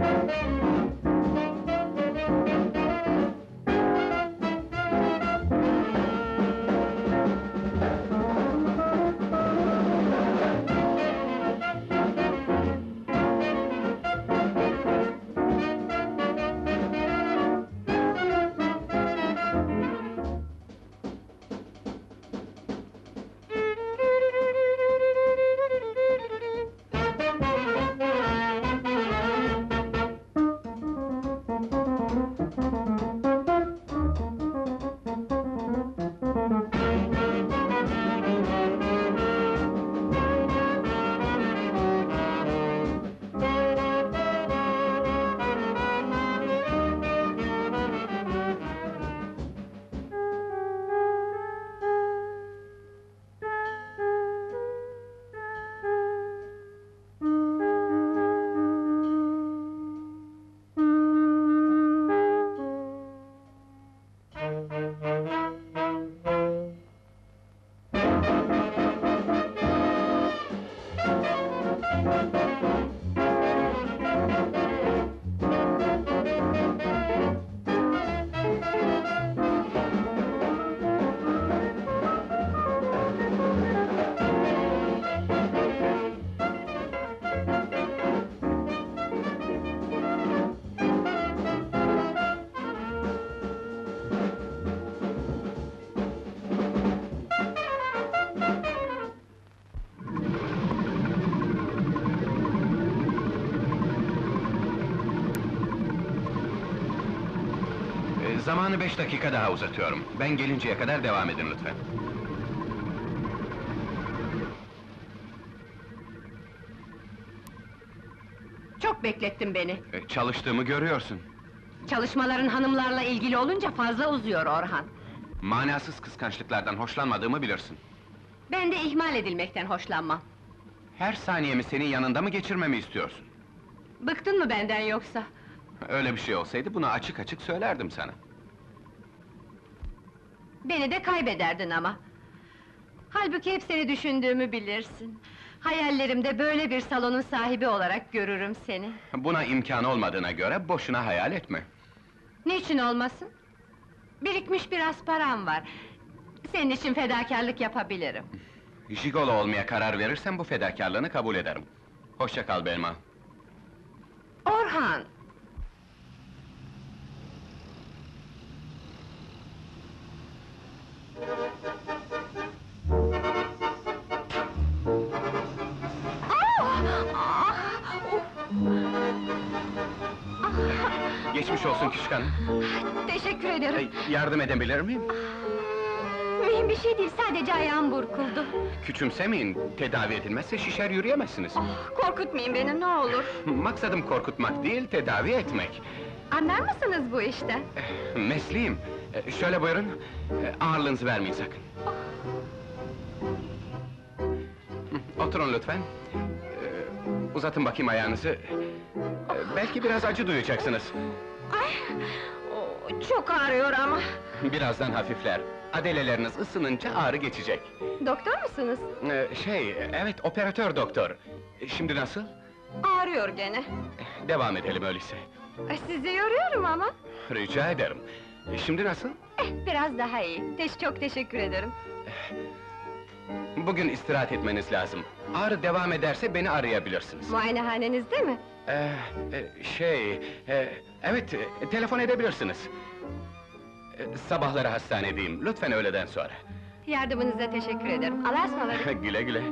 Ee, Zamanı beş dakika daha uzatıyorum. Ben gelinceye kadar devam edin lütfen. Çok beklettin beni. Ee, Çalıştığımı görüyorsun. Çalışmaların hanımlarla ilgili olunca fazla uzuyor Orhan. Manasız kıskançlıklardan hoşlanmadığımı bilirsin. Ben de ihmal edilmekten hoşlanmam. Her saniyemi senin yanında mı geçirmemi istiyorsun? Bıktın mı benden yoksa? Öyle bir şey olsaydı bunu açık açık söylerdim sana. Beni de kaybederdin ama. Halbuki hep seni düşündüğümü bilirsin. Hayallerimde böyle bir salonun sahibi olarak görürüm seni. Buna imkan olmadığına göre boşuna hayal etme. Niçin olmasın? Birikmiş biraz param var. Senin için fedakarlık yapabilirim. Jigolo olmaya karar verirsen bu fedakarlığını kabul ederim. Hoşça kal Belma. Orhan! Geçmiş olsun küçük hanım. Teşekkür ederim. Yardım edebilir miyim? Mühim bir şey değil, sadece ayağım burkuldu. Küçümsemeyin, tedavi edilmezse şişer yürüyemezsiniz. Korkutmayın beni, ne olur. Maksadım korkutmak değil, tedavi etmek. Anlar mısınız bu işten? Mesleğim. Ee, Şöyle buyurun, Ee, ağırlığınızı vermeyin sakın. Hı, Oturun lütfen. Ee, Uzatın bakayım ayağınızı. Ee, Belki biraz acı duyacaksınız. Ay, çok ağrıyor ama. Birazdan hafifler. Adeleleriniz ısınınca ağrı geçecek. Doktor musunuz? Ee, Şey, evet, operatör doktor. Ee, Şimdi nasıl? Ağrıyor gene. Devam edelim öyleyse. Sizi yoruyorum ama. Rica ederim. Ee, Şimdi nasıl? Eh, biraz daha iyi. Teş çok teşekkür ederim. Bugün istirahat etmeniz lazım. Ağrı devam ederse beni arayabilirsiniz. Muayenehanenizde mi? Ee, e, şey, e, evet, e, telefon edebilirsiniz. E, Sabahları hastanedeyim, lütfen öğleden sonra. Yardımınıza teşekkür ederim. Allah'a ısmarladık. güle güle.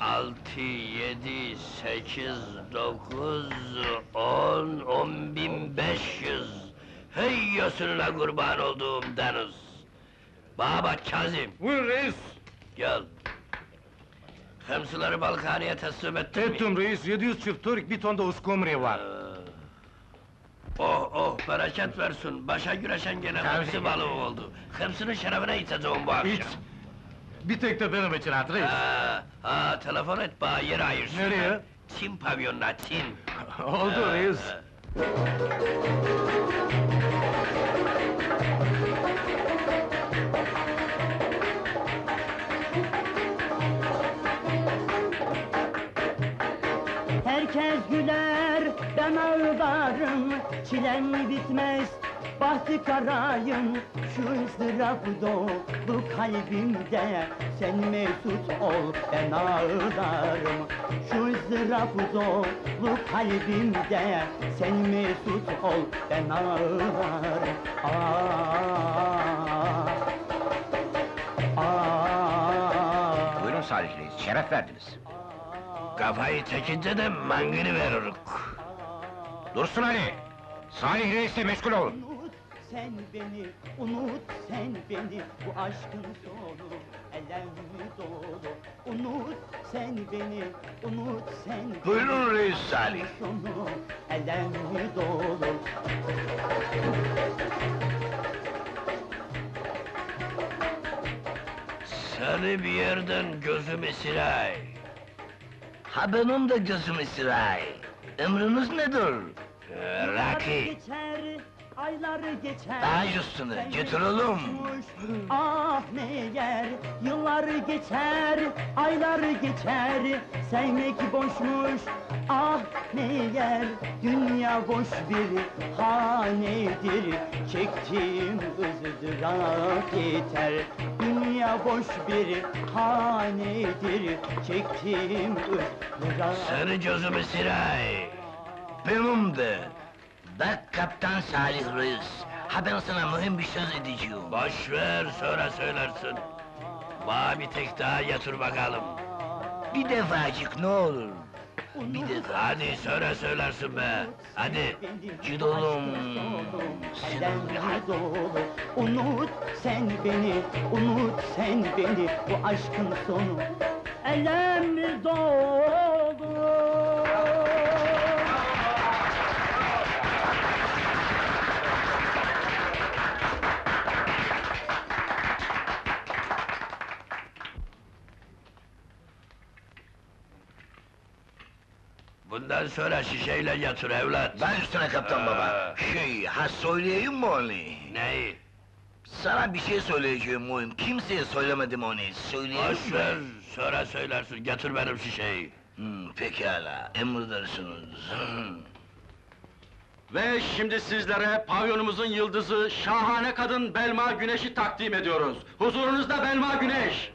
Altı, yedi, sekiz, dokuz, on, on bin beş yüz. Hey yosununa kurban olduğum Deniz! Bana bak Kazım, Buyur reis. gel. Hemsileri balıkhaneye teslim ettin mi? Ettim reis, 700 çift turik, bir ton da uskumri var. Oh oh, bereket versin, başa güreşen gene hemsi balığı oldu. Hemsinin şerefine içeceğim bu akşam. İç. Bir tek de benim için at. Ha, ha telefon et bana yer ayırsın. Nereye? Çin pavyonuna, Çin. Oldu reis. Herkes güler, ben ağlarım, çilem bitmez bahtı karayım Şu ızdırap dolu kalbimde Sen mesut ol ben ağlarım Şu ızdırap dolu kalbimde Sen mesut ol ben ağlarım Ah, ah, Buyurun Salih Reis, şeref verdiniz. Kafayı çekince de mangını veririk. Dursun Ali! Salih Reis'le meşgul olun. Sen beni, unut sen beni Bu aşkın sonu elem dolu Unut sen beni, unut sen beni Buyurun Reis Salih. Sonu elem dolu Seni bir yerden gözüm siray. Ha benim de gözüm siray. Emriniz nedir? Ee, aylar geçer. Baş üstüne, götürelim. boşmuş, Ah meğer Yıllar geçer, aylar geçer. Sevmek boşmuş Ah meğer Dünya boş bir hanedir. Çektiğim ızdırap yeter. Dünya boş bir hanedir. Çektiğim ızdırap Seni gözüm siray. Benim Bak Kaptan Salih Reis. Ha ben sana mühim bir söz edeceğim. Boş ver, sonra söylersin. Bana bir tek daha yatır bakalım. Bir defacık ne olur. Bir defa. Hadi söyle söylersin be. Hadi. Elem dolu Unut sen beni, unut sen beni Bu aşkın sonu Elem dolu Bundan sonra şişeyle yatır evlat. Ben üstüne kaptan baba. Şey, ha söyleyeyim mi onu? Neyi? Sana bir şey söyleyeceğim mühim. Kimseye söylemedim onu. Söyleyeyim Boş mi? ver, sonra söylersin. Getir benim şişeyi. Hmm, pekala, emredersiniz. Hmm. Ve şimdi sizlere pavyonumuzun yıldızı, şahane kadın Belma Güneş'i takdim ediyoruz. Huzurunuzda Belma Güneş!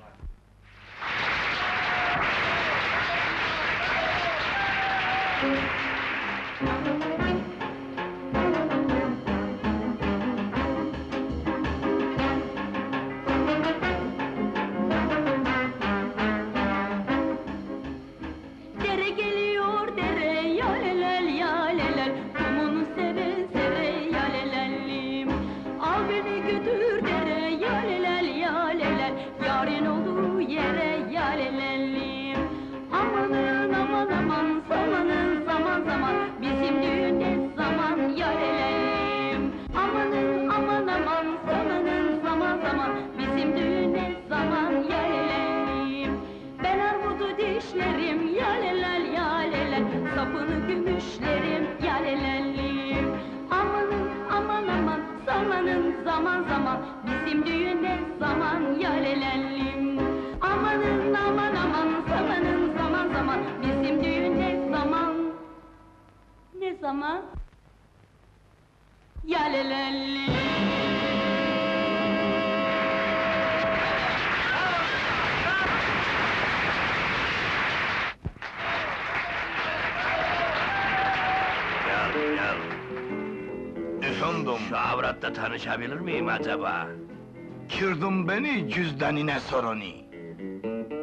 Zaman yalelellim Amanın aman aman zamanın zaman zaman. Bizim düğün ne zaman? Ne zaman? Yalelellim Gel, gel. Efendim, Şu avratla tanışabilir miyim acaba? Kırdın beni cüzdanine sorunu.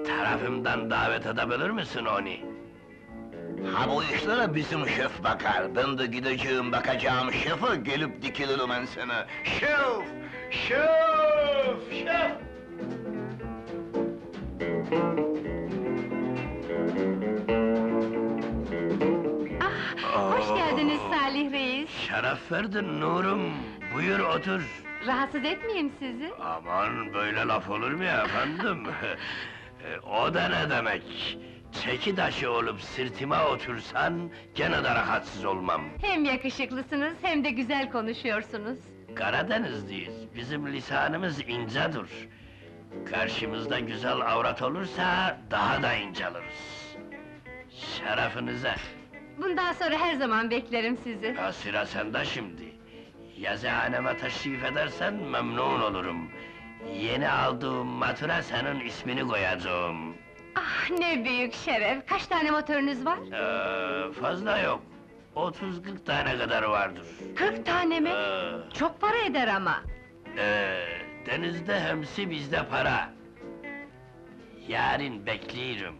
Tarafımdan davet edebilir misin onu? Ha bu işlere bizim şef bakar. Ben de gideceğim bakacağım şefe gelip dikilirim ben sana. Şef! Şef! Şef! Ah, hoş geldiniz Salih Reis. Şeref verdin Nurum. Buyur otur. Rahatsız etmeyeyim sizi. Aman böyle laf olur mu ya efendim? E, o da ne demek? Çeki taşı olup sırtıma otursan gene de rahatsız olmam. Hem yakışıklısınız hem de güzel konuşuyorsunuz. Karadenizliyiz. Bizim lisanımız incedir. Karşımızda güzel avrat olursa daha da inceliriz. Şerefinize. Bundan sonra her zaman beklerim sizi. Ya sıra sende şimdi. Yazıhaneme teşrif edersen memnun olurum. Yeni aldığım matura senin ismini koyacağım. Ah ne büyük şeref! Kaç tane motorunuz var? Ee, fazla yok. 30-40 tane kadar vardır. Kırk tane mi? Ee, Çok para eder ama. ee, denizde hemsi bizde para. Yarın bekliyorum.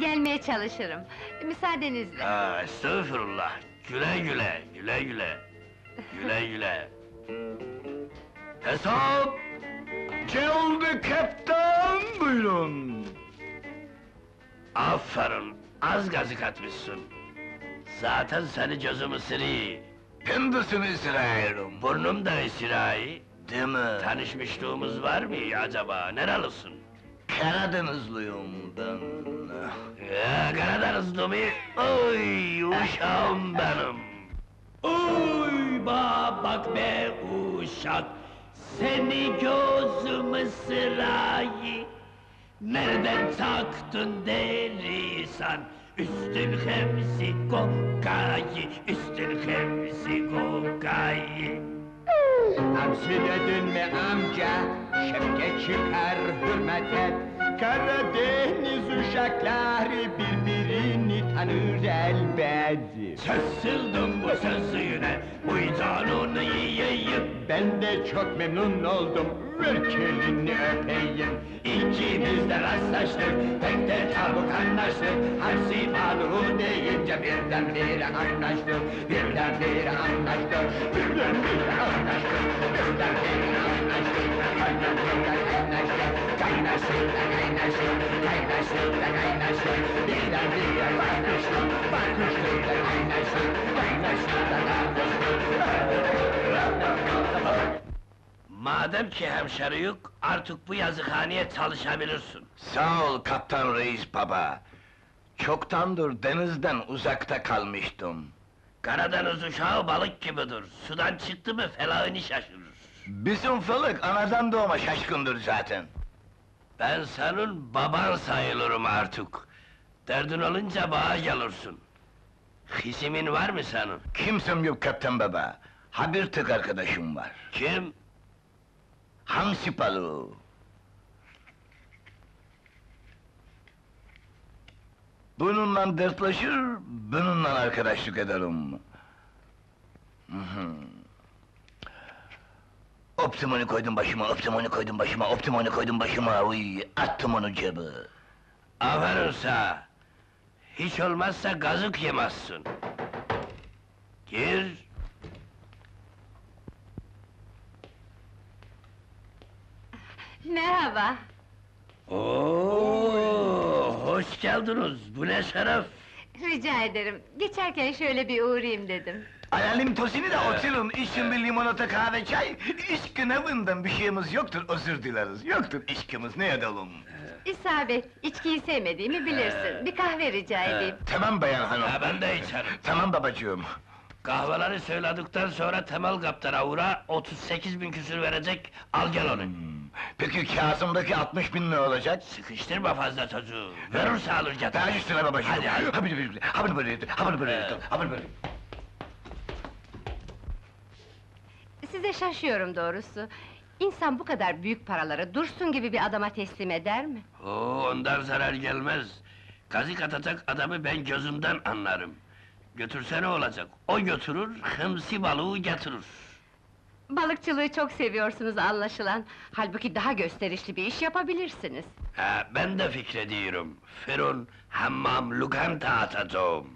Gelmeye çalışırım. Müsaadenizle. Aa, estağfurullah. Güle güle, güle güle. Güle güle. Hesap! Geldi kaptan, buyurun. Aferin, az gazı katmışsın. Zaten seni gözüm ısırıyor. Kendisini ısırıyorum. Burnum da ısırıyor. Değil mi? Tanışmışlığımız var mı acaba? Nerelisin? Karadenizliyim ben. Ya Karadenizli mi? Oy uşağım benim. Oy ba bak be uşak. Seni gözüm ısırayı. Nereden taktın derisan? Üstün hemsi kokayı, üstün hemsi kokayı. Hamsi dedin mi amca, şefke çıkar hürmet et. Karadeniz uşakları birbirini tanır elbet. Sözsüldüm bu sözlüğüne, uydanını yiyeyim. Ben de çok memnun oldum, ver kelini öpeyim. İkimiz de rastlaştık, pek de çabuk anlaştık. Hamsi balığı deyince birdenbire anlaştık, birdenbire anlaştık, birdenbire anlaştık, birdenbire anlaştık. Kaynaştık da Madem ki hemşeriyük, artık bu yazıkhaneye çalışabilirsin. Sağ ol kaptan reis baba. Çoktandır denizden uzakta kalmıştım. Karadeniz uşağı balık gibidir. Sudan çıktı mı felağını şaşırır. Bizim fılık anadan doğma şaşkındır zaten. Ben senin baban sayılırım artık. Derdin olunca bana gelirsin. Hisimin var mı senin? Kimsem yok kaptan baba. Ha bir tek arkadaşım var. Kim? Hamsi balığı. Bununla dertleşir, bununla arkadaşlık ederim. Hı hı. Optimonu koydum başıma, optimonu koydum başıma, optimonu koydum başıma, uy, attım onu cebe. Aferin sana. Hiç olmazsa gazık yemezsin. Gir. Merhaba. Oo, hoş geldiniz. Bu ne şeref. Rica ederim. Geçerken şöyle bir uğrayayım dedim. Alalım tosini de oturun, için bir limonata kahve çay. İşkın evinden bir şeyimiz yoktur, özür dileriz. Yoktur işkimiz, ne edelim? İsabet, içkiyi sevmediğimi bilirsin. Bir kahve rica edeyim. Tamam bayan hanım. Ha, ben de içerim. Tamam babacığım. Kahveleri söyledikten sonra Temel Kaptan'a uğra, 38 bin küsür verecek, al gel onu. Peki Kazım'daki 60 bin ne olacak? Sıkıştırma fazla çocuğu, verirse alır getir. Daha üstüne babacığım. Hadi, hadi. Ha böyle böyle, ha böyle böyle, ha böyle böyle, ha böyle böyle. Size şaşıyorum doğrusu. İnsan bu kadar büyük paraları Dursun gibi bir adama teslim eder mi? Oo, ondan zarar gelmez. Kazık atacak adamı ben gözümden anlarım. Götürse ne olacak? O götürür, hımsi balığı getirir. Balıkçılığı çok seviyorsunuz anlaşılan. Halbuki daha gösterişli bir iş yapabilirsiniz. Ha, ben de fikrediyorum. Ferun, hammam, lokanta atacağım.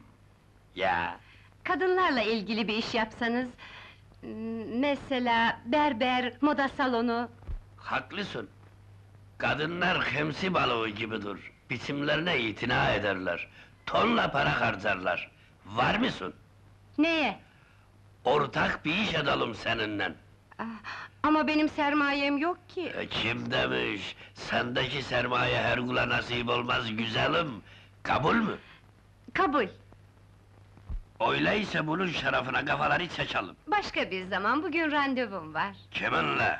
Ya, Kadınlarla ilgili bir iş yapsanız... Mesela berber, moda salonu... haklısın. Kadınlar hemsi balığı gibidir. Biçimlerine itina ederler. Tonla para harcarlar. Var mısın? Neye? Ortak bir iş edelim seninle. Ah, Ama benim sermayem yok ki. E, kim demiş? Sendeki sermaye her kula nasip olmaz güzelim. Kabul mü? Kabul. Öyleyse bunun şerefine kafaları çekelim. Başka bir zaman, bugün randevum var. Kiminle?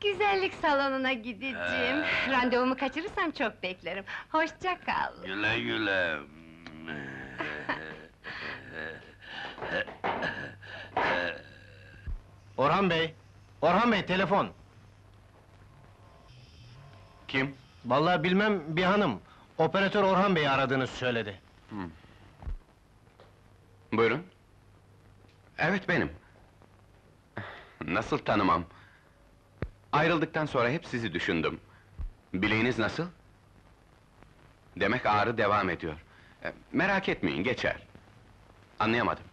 Güzellik salonuna gideceğim. Randevumu kaçırırsam çok beklerim. Hoşça kal. Güle güle. Orhan Bey, Orhan Bey telefon. Kim? Vallahi bilmem bir hanım. Operatör Orhan Bey'i aradığını söyledi. Buyurun. Evet benim. Nasıl tanımam? Ayrıldıktan sonra hep sizi düşündüm. Bileğiniz nasıl? Demek ağrı devam ediyor. E, merak etmeyin, geçer. Anlayamadım.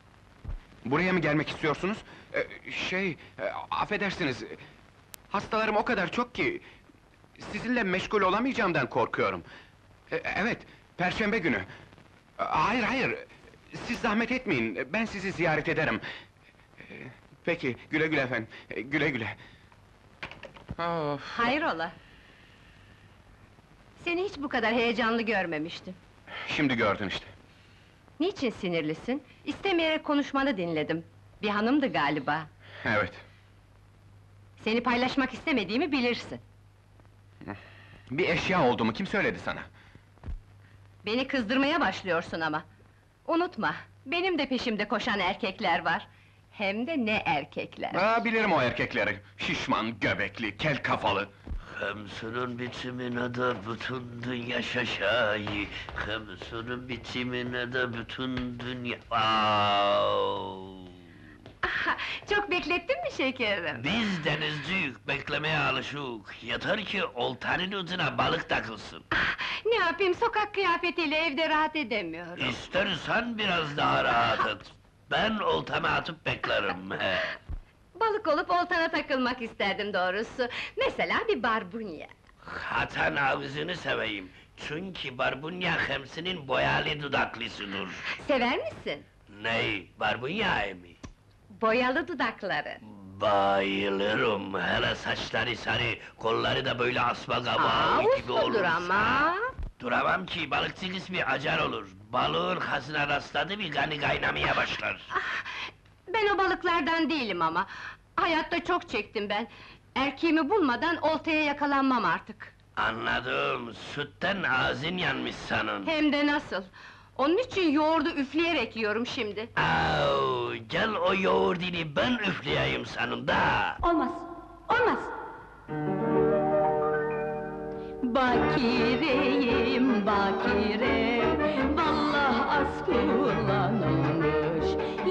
Buraya mı gelmek istiyorsunuz? E, şey, e, affedersiniz... Hastalarım o kadar çok ki... Sizinle meşgul olamayacağımdan korkuyorum. E, evet, perşembe günü. E, Hayır, hayır! Siz zahmet etmeyin, ben sizi ziyaret ederim. Peki, güle güle efendim, güle güle. Of, Hayrola? Seni hiç bu kadar heyecanlı görmemiştim. şimdi gördün işte. Niçin sinirlisin? İstemeyerek konuşmanı dinledim. Bir hanımdı galiba. Evet, Seni paylaşmak istemediğimi bilirsin. bir eşya olduğumu kim söyledi sana? Beni kızdırmaya başlıyorsun ama. Unutma, benim de peşimde koşan erkekler var. Hem de ne erkekler! Aa, bilirim o erkekleri. Şişman, göbekli, kel kafalı. Hemsunun bitimine de bütün dünya şaşayı Hemsunun bitimine de bütün dünya... Çok beklettin mi şekerim? Biz denizciyik, beklemeye alışık. Yeter ki oltanın ucuna balık takılsın. Ne yapayım, sokak kıyafetiyle evde rahat edemiyorum. İstersen biraz daha rahat et. Ben oltamı atıp beklerim. he. Balık olup oltana takılmak isterdim doğrusu. Mesela bir barbunya. Hatan ağzını seveyim. Çünkü barbunya hemsinin boyalı dudaklısıdır. Sever misin? Ney, barbunya mı? Boyalı dudakları. Bayılırım. Hele saçları sarı, kolları da böyle asma Aa, kabağı gibi usludur olursa. ama! Duramam ki, balıkçı ismi acar olur. Balığın kasına rastladı bir gani kaynamaya başlar. Ben o balıklardan değilim ama. Hayatta çok çektim ben. Erkeğimi bulmadan oltaya yakalanmam artık. Anladım, sütten ağzın yanmış sanın. Hem de nasıl? Onun için yoğurdu üfleyerek yiyorum şimdi. Au, gel o yoğurdini ben üfleyeyim sanında. Olmaz, olmaz. Bakireyim bakire, vallah az kullanılmış.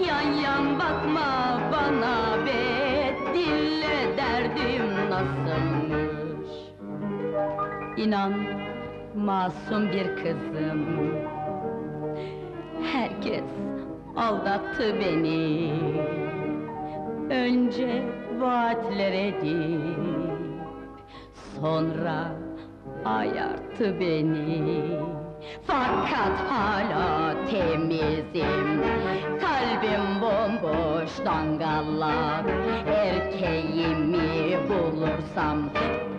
Yan yan bakma bana be, dinle derdim nasılmış. İnan, masum bir kızım. Herkes aldattı beni. Önce vaatler edip Sonra ayarttı beni Fakat hala temizim. Kalbim bomboş dangalak. Erkeğimi bulursam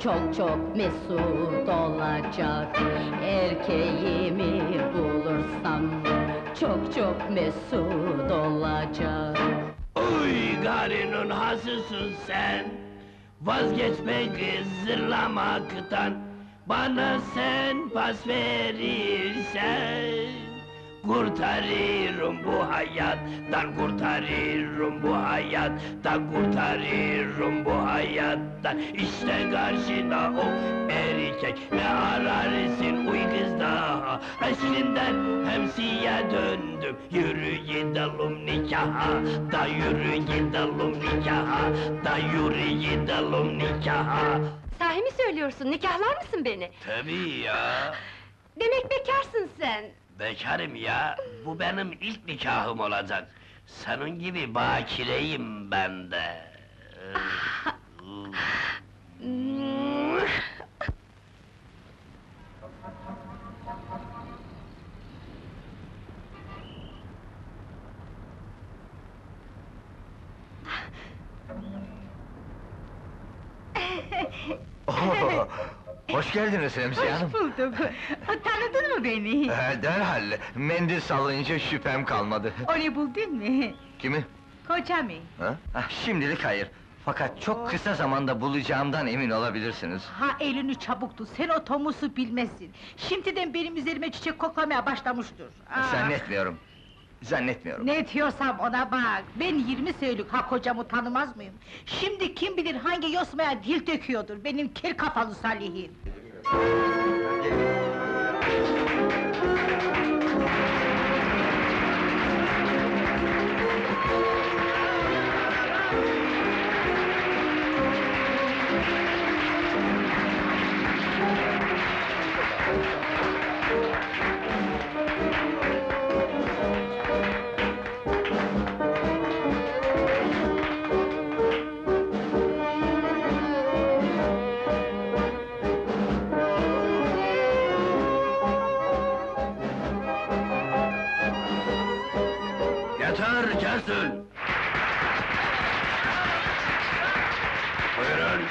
Çok çok mesut olacak. Erkeğimi bulursam Çok çok mesut olacak. Oy garinin hasısın sen. Vazgeçme kız zırlamaktan Bana sen pas verirsen Kurtarırım bu hayattan Kurtarırım bu hayattan Kurtarırım bu hayattan. İşte karşına o erkek Ne ararsın uy kız daha? Peşinden hemsiye döndüm Yürü gidelim nikaha Da yürü gidelim nikaha Da yürü gidelim nikaha Sahi mi söylüyorsun, nikahlar mısın beni? Tabii ya Demek bekarsın sen. Bekarım ya, bu benim ilk nikahım olacak. Senin gibi bakireyim ben de. Hoş geldiniz Remziye Hanım. bulduk. Tanıdın mı beni? Ee, derhal, mendil sallayınca şüphem kalmadı. Onu buldun mu? Kimi? Kocamı. Ha? Ah, şimdilik hayır. Fakat çok kısa zamanda bulacağımdan emin olabilirsiniz. Ha elini çabuktu, sen o Tomus'u bilmezsin. Şimdiden benim üzerime çiçek koklamaya başlamıştır. Ah, Zannetmiyorum. Zannetmiyorum. Ne diyorsam ona bak. Ben 20 senelik ha kocamı tanımaz mıyım? Şimdi kim bilir hangi yosmaya dil döküyordur benim kel kafalı Salih'im. Yeter, kesin! Buyurun!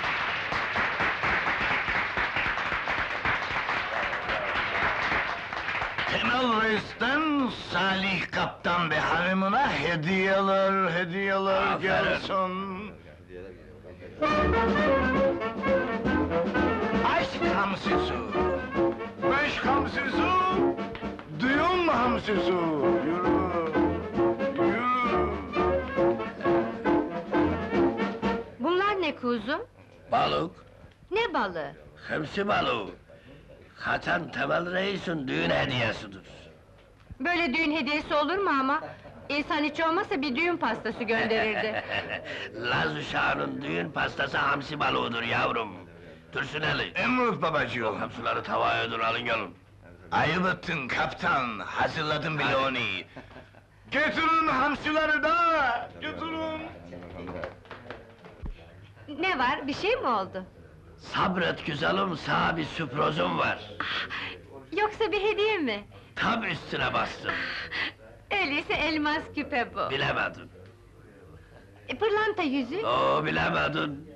Temel Reis'ten Salih Kaptan ve hanımına hediyeler, hediyeler Aferin. gelsin. Aşk hamsisi. Beş hamsisi. Düğün hamsisi. Kuzum? Balık, Ne balığı? hepsi balığı. Hatan Temel Reis'in düğün hediyesidir. Böyle düğün hediyesi olur mu ama? İnsan hiç olmazsa bir düğün pastası gönderirdi. Laz uşağının düğün pastası hamsi balığıdır yavrum. Dursun Ali, Emret babacığım. hamsileri tavaya dur alın gelin. Ayıp ettin kaptan, hazırladım bile onu. Getirin hamsileri da, getirin. Ne var, bir şey mi oldu? Sabret güzelim, sana bir sürprizim var. Yoksa bir hediye mi? Tam üstüne bastım, Öyleyse elmas küpe bu. bilemedin. E, pırlanta yüzük, Oo, bilemedin.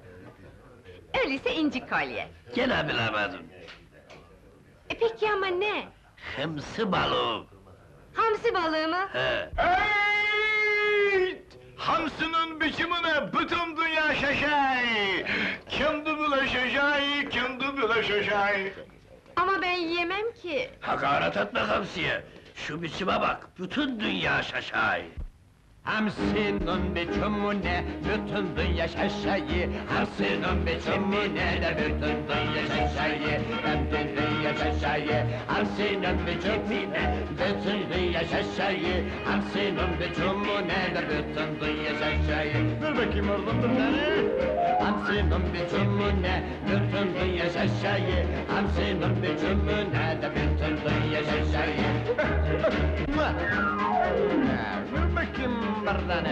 öyleyse inci kolye. Gene bilemedin. E peki ama ne? Hımsı balığı. Hamsi balığı mı? He. Hamsının biçimine bütün dünya şaşay! Kendi bile şaşay, kendi bile şaşay! Ama ben yiyemem ki. Hakaret etme hamsiye. Şu biçime bak, bütün dünya şaşay. Hamsinin biçimine bütün dünya şaşayı Hamsinin biçimine de bütün dünya şaşayı Bütün dünya şaşayı Hamsinin biçimine bütün dünya şaşayı Hamsinin biçimine de bütün dünya şaşayı Dur bakayım oğlum dur beni Hamsinin biçimine bütün dünya şaşayı Hamsinin biçimine de bütün dünya şaşayı Dur bakayım buradan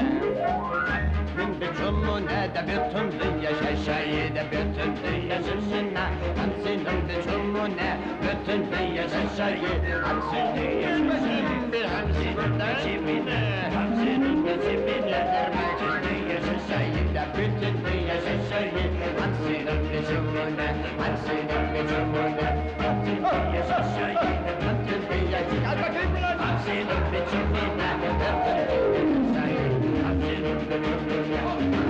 Bin biçimine de bütün dünya şaşayı de bütün dünya şaşına Hamsinin biçimine bütün dünya şaşayı Hamsinin biçimine bir hamsinin biçimine Hamsinin biçimine bütün dünya şaşayı de bütün dünya şaşayı Hamsinin biçimine Hamsinin biçimine bütün dünya şaşayı bütün dünya şaşayı Hamsinin biçimine bütün dünya şaşayı Thank you.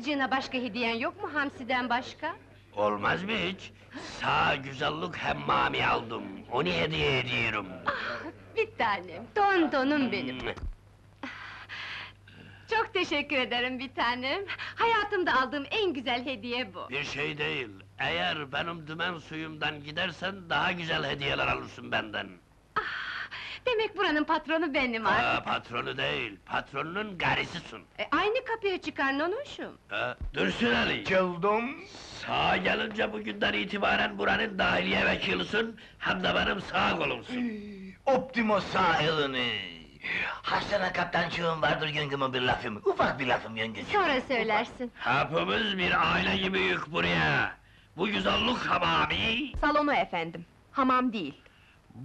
Karıcığına başka hediyen yok mu Hamsi'den başka? Olmaz mı hiç? Sağ güzellik hemmami aldım. Onu hediye ediyorum. Ah, bir tanem, don donum benim. Çok teşekkür ederim bir tanem. Hayatımda aldığım en güzel hediye bu. Bir şey değil. Eğer benim dümen suyumdan gidersen daha güzel hediyeler alırsın benden. Demek buranın patronu benim artık. Aa, patronu değil, patronunun garısısın. E, aynı kapıya çıkar nonoşum. Ha, Dursun Ali. Geldim. Sağa gelince bugünden itibaren buranın dahiliye vekilisin, hem de benim sağ kolumsun. Optimo sağ elini. Ha sana kaptancığım vardır yengeme bir lafım, ufak bir lafım yengeciğim. Sonra söylersin. Hepimiz bir aile gibiyiz buraya. Bu güzellik hamami, Salonu efendim, hamam değil.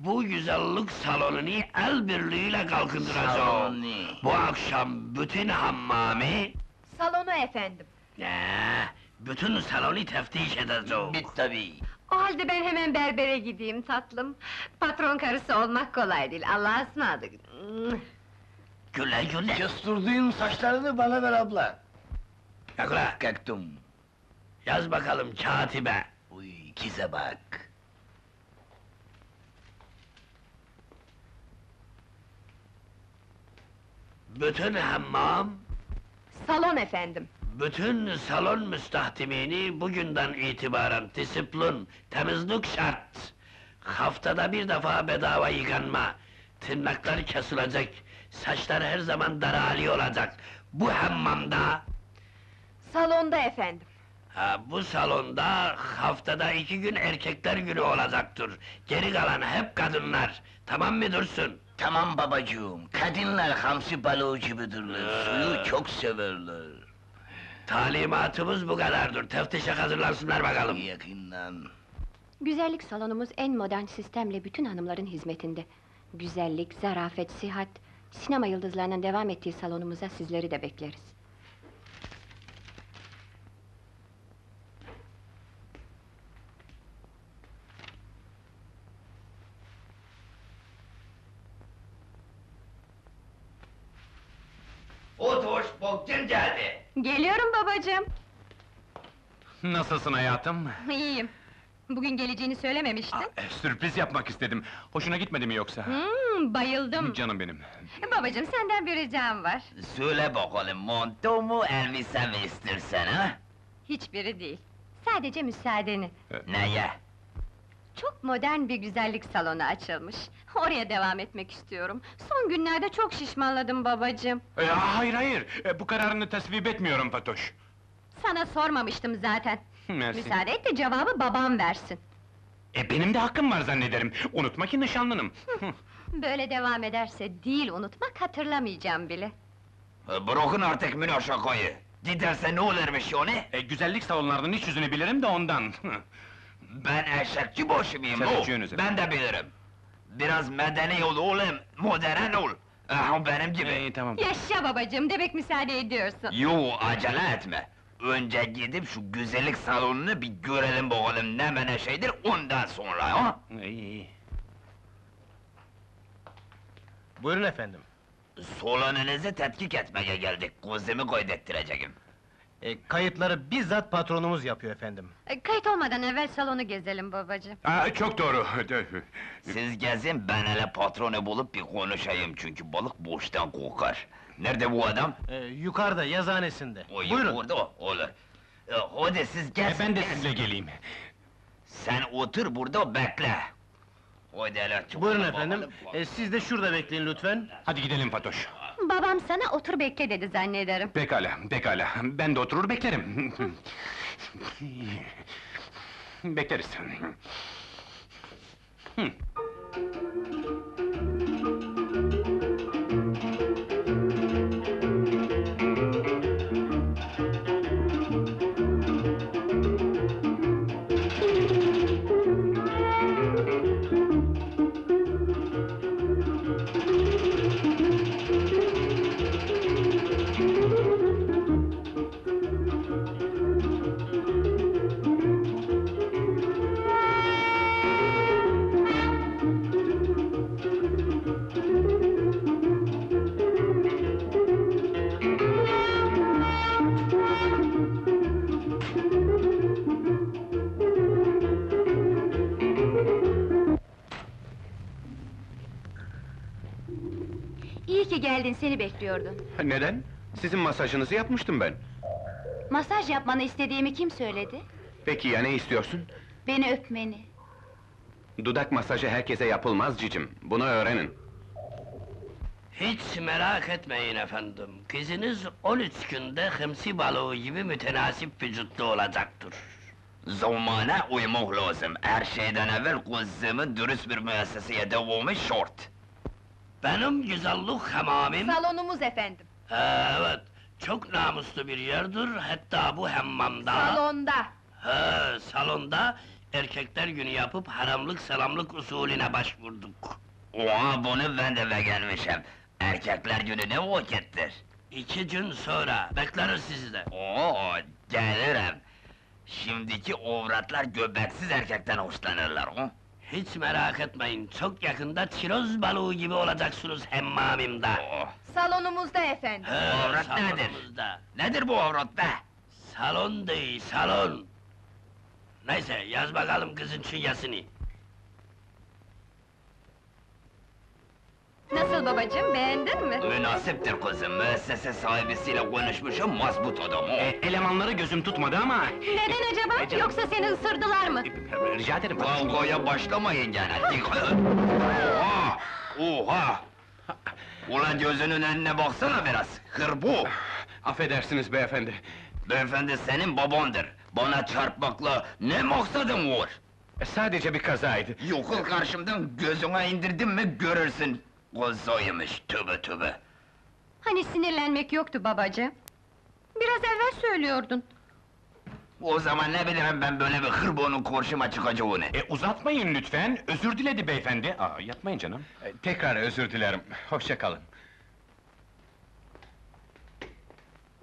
Bu güzellik salonunu el birliğiyle kalkındıracağım. Bu akşam bütün hammami, Salonu efendim. ne, bütün salonu teftiş edeceğim. Bit tabii. O halde ben hemen berbere gideyim tatlım. Patron karısı olmak kolay değil, Allah'a ısmarladık. Güle güle. Kestirdiğin saçlarını bana ver abla. Yakla, Kalktım. yaz bakalım katibe. Uy, kize bak. Bütün hammam, Salon efendim. bütün salon müstahdimini bugünden itibaren disiplin, temizlik şart. Haftada bir defa bedava yıkanma. Tırnaklar kesilecek, saçlar her zaman darali olacak. Bu hammamda, Salonda efendim. ha, bu salonda haftada iki gün erkekler günü olacaktır. Geri kalan hep kadınlar. Tamam mı Dursun? Tamam babacığım, kadınlar hamsi balığı gibidirler, suyu çok severler. Talimatımız bu kadardır. Teftişe hazırlansınlar bakalım. Yakından. Güzellik salonumuz en modern sistemle bütün hanımların hizmetinde. Güzellik, zarafet, sihat, sinema yıldızlarının devam ettiği salonumuza sizleri de bekleriz. Bokçun geldi. Geliyorum babacığım. Nasılsın hayatım? İyiyim. Bugün geleceğini söylememiştin. Eh, Sürpriz yapmak istedim. Hoşuna gitmedi mi yoksa? Hmm, bayıldım. Canım benim. Babacığım senden bir ricam var. Söyle bakalım, montu mu, elbise mi istersen ha? Hiçbiri değil. Sadece müsaadeni. Neye? Çok modern bir güzellik salonu açılmış. Oraya devam etmek istiyorum. Son günlerde çok şişmanladım babacığım. Eh, hayır hayır, Eh, bu kararını tasvip etmiyorum Fatoş. Sana sormamıştım zaten. Mersi. Müsaade et de cevabı babam versin. E, benim de hakkım var zannederim. Unutma ki nişanlınım. Böyle devam ederse değil unutmak hatırlamayacağım bile. Bırakın artık münakaşayı. Giderse ne olurmuş onu? e, güzellik salonlarının iç yüzünü bilirim de ondan. Ben eşekçi boşu muyum? Sen Ben de bilirim. Biraz medeni ol oğlum, modern ol. Aha benim gibi. İyi tamam. Yaşa babacığım, demek müsaade ediyorsun. Yo, acele etme. Önce gidip şu güzellik salonunu bir görelim bakalım ne mene şeydir, ondan sonra ha? İyi, iyi. Buyurun efendim. Solonunuzu tetkik etmeye geldik, gözümü kaydettireceğim. E, kayıtları bizzat patronumuz yapıyor efendim. E, Kayıt olmadan evvel salonu gezelim babacığım. Aa, çok doğru. Siz gezin, ben hele patronu bulup bir konuşayım çünkü balık boştan kokar. Nerede bu adam? E, yukarıda, yazıhanesinde. O Buyurun. Orada o, olur. E, hadi siz E, gezin. ben de gezin. sizle geleyim. Sen otur burada bekle. Hadi hele çıkalım Buyurun bakalım. efendim. E, siz de şurada bekleyin lütfen. Hadi gidelim Fatoş. Babam sana otur bekle dedi zannederim. Pekala, pekala. Ben de oturur beklerim. Bekleriz. İyi bekliyordun. Neden? Sizin masajınızı yapmıştım ben. Masaj yapmanı istediğimi kim söyledi? Peki ya ne istiyorsun? Beni öpmeni. Dudak masajı herkese yapılmaz cicim. Bunu öğrenin. Hiç merak etmeyin efendim. Kızınız 13 günde hımsi balığı gibi mütenasip vücutlu olacaktır. Zamana uymak lazım. Her şeyden evvel kızımın dürüst bir müesseseye devamı şart. Benim güzellik hamamim... Salonumuz efendim. Ee, evet, çok namuslu bir yerdir. Hatta bu hammamda... Salonda. He, salonda erkekler günü yapıp haramlık selamlık usulüne başvurduk. Oha bunu ben de beğenmişim. Erkekler günü ne vakittir? İki gün sonra bekleriz sizi de. Oo, gelirim. Şimdiki avratlar göbeksiz erkekten hoşlanırlar, o. Hiç merak etmeyin, çok yakında tiroz balığı gibi olacaksınız hemmamimde. Oh. Salonumuzda efendim. He, Avrat nedir? Nedir bu avrat be? Salon değil, salon. Neyse, yaz bakalım kızın çınyasını. Nasıl babacığım, beğendin mi? Münasiptir kızım, müessese sahibisiyle konuşmuşum, mazbut adam o. elemanları gözüm tutmadı ama... Neden acaba? Yoksa seni ısırdılar mı? Rica ederim. Kavgaya başlamayın gene. Oha! Oha! Ulan gözünün önüne baksana biraz, hırbu! Affedersiniz beyefendi. Beyefendi senin babandır. Bana çarpmakla ne maksadın var? Sadece bir kazaydı. Yokul karşımdan gözüne indirdim mi görürsün. Kazaymış, tövbe tövbe. Hani sinirlenmek yoktu babacığım? Biraz evvel söylüyordun. O zaman ne bileyim ben böyle bir hırbonun karşıma çıkacağını. E, uzatmayın lütfen, özür diledi beyefendi. Aa, yapmayın canım. tekrar özür dilerim, hoşça kalın.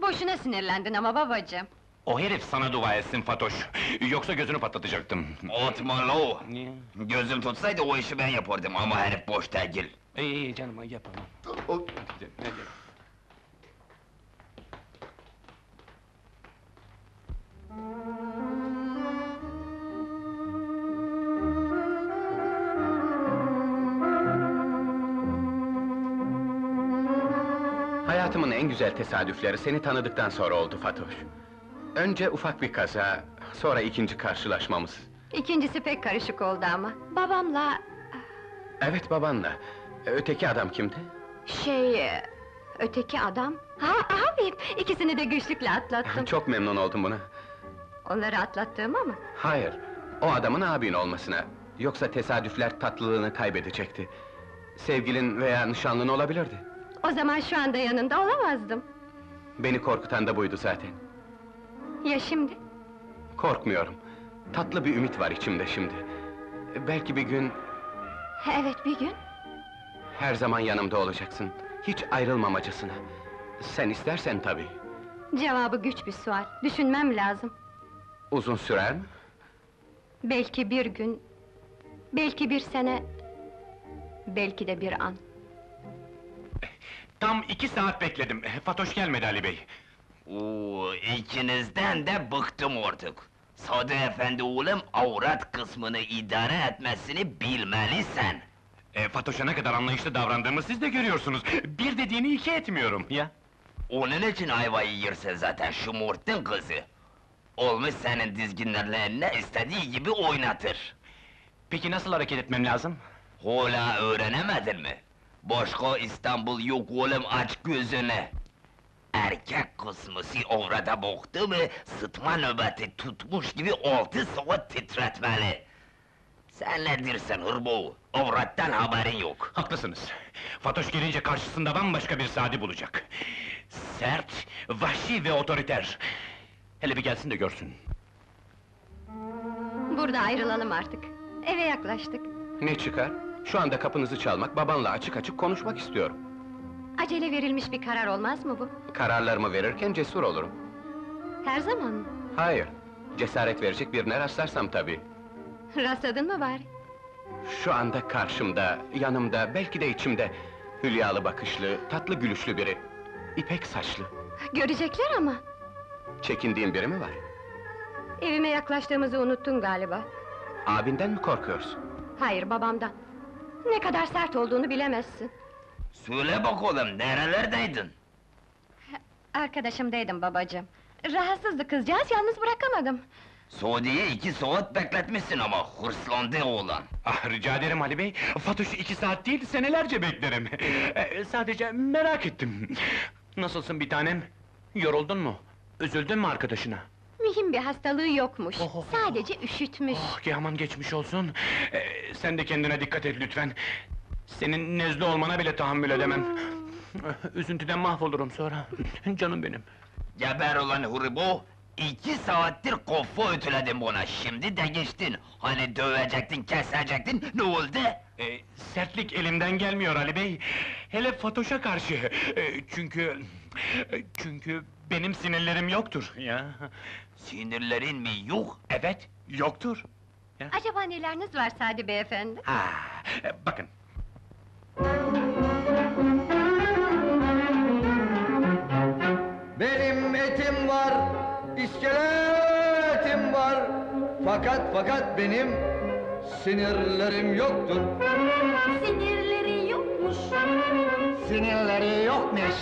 Boşuna sinirlendin ama babacığım. O herif sana dua etsin Fatoş, yoksa gözünü patlatacaktım. Atma lo! Niye? Gözüm tutsaydı o işi ben yapardım ama herif boş değil. İyi, iyi canım, yapalım. Hayatımın en güzel tesadüfleri seni tanıdıktan sonra oldu Fatoş. Önce ufak bir kaza, sonra ikinci karşılaşmamız. İkincisi pek karışık oldu ama. Babamla... Evet babanla. Öteki adam kimdi? Şey... e, Öteki adam... Ha, abim! İkisini de güçlükle atlattım. Çok memnun oldum buna. Onları atlattığıma mı? Hayır, o adamın abin olmasına. Yoksa tesadüfler tatlılığını kaybedecekti. Sevgilin veya nişanlın olabilirdi. O zaman şu anda yanında olamazdım. Beni korkutan da buydu zaten. Ya şimdi? Korkmuyorum. Tatlı bir ümit var içimde şimdi. Belki bir gün Evet, bir gün. Her zaman yanımda olacaksın. Hiç ayrılmamacasına. Sen istersen tabii. Cevabı güç bir sual. Düşünmem lazım. Uzun sürer mi? Belki bir gün... Belki bir sene... Belki de bir an. Tam iki saat bekledim. Fatoş gelmedi Ali Bey. Oo, ikinizden de bıktım artık. Sade efendi oğlum avrat kısmını idare etmesini bilmelisin. E, Fatoş'a ne kadar anlayışlı davrandığımı siz de görüyorsunuz. Bir dediğini iki etmiyorum ya. Onun için ayvayı yersin zaten şumurttun kızı. Olmuş senin dizginlerle ne istediği gibi oynatır. Peki nasıl hareket etmem lazım? Hala öğrenemedin mi? Başka İstanbul yok oğlum aç gözünü. Erkek kısmısı avrada baktı mı, sıtma nöbeti tutmuş gibi altı saat titretmeli. Sen ne dersin hırbo? Avrattan haberin yok. Haklısınız. Fatoş gelince karşısında bambaşka bir Sadi bulacak. Sert, vahşi ve otoriter. Hele bir gelsin de görsün. Burada ayrılalım artık. Eve yaklaştık. Ne çıkar? Şu anda kapınızı çalmak, babanla açık açık konuşmak istiyorum. Acele verilmiş bir karar olmaz mı bu? Kararlarımı verirken cesur olurum. Her zaman mı? Hayır, cesaret verecek birine rastlarsam tabii. Rastladın mı bari? Şu anda karşımda, yanımda, belki de içimde... ...hülyalı bakışlı, tatlı gülüşlü biri. İpek saçlı. Görecekler ama. Çekindiğin biri mi var? Evime yaklaştığımızı unuttun galiba. Abinden mi korkuyorsun? Hayır, babamdan. Ne kadar sert olduğunu bilemezsin. Söyle bakalım, nerelerdeydin? Arkadaşımdaydım babacığım. Rahatsızdı kızcağız, yalnız bırakamadım. Suudi'yi iki saat bekletmişsin ama, hırslandı oğlan. Ah, rica ederim Ali Bey. Fatoş'u iki saat değil, senelerce beklerim. Ee, sadece merak ettim. Nasılsın bir tanem? Yoruldun mu? Üzüldün mü arkadaşına? Mühim bir hastalığı yokmuş. Oh. Sadece üşütmüş. Oh, ki aman geçmiş olsun. Ee, sen de kendine dikkat et lütfen. Senin nezle olmana bile tahammül edemem. Üzüntüden mahvolurum sonra. Canım benim. Geber ulan huribo! İki saattir kofu ötüledim buna, şimdi de geçtin. Hani dövecektin, kesecektin, ne oldu? Ee, sertlik elimden gelmiyor Ali Bey. Hele Fatoş'a karşı. Ee, çünkü... Çünkü benim sinirlerim yoktur ya. Sinirlerin mi yok? Evet, yoktur. Acaba neleriniz var Sadi beyefendi? Ha, e, bakın. Benim etim var, iskeletim var. Fakat fakat benim sinirlerim yoktur. Sinirleri yokmuş. Sinirleri yokmuş.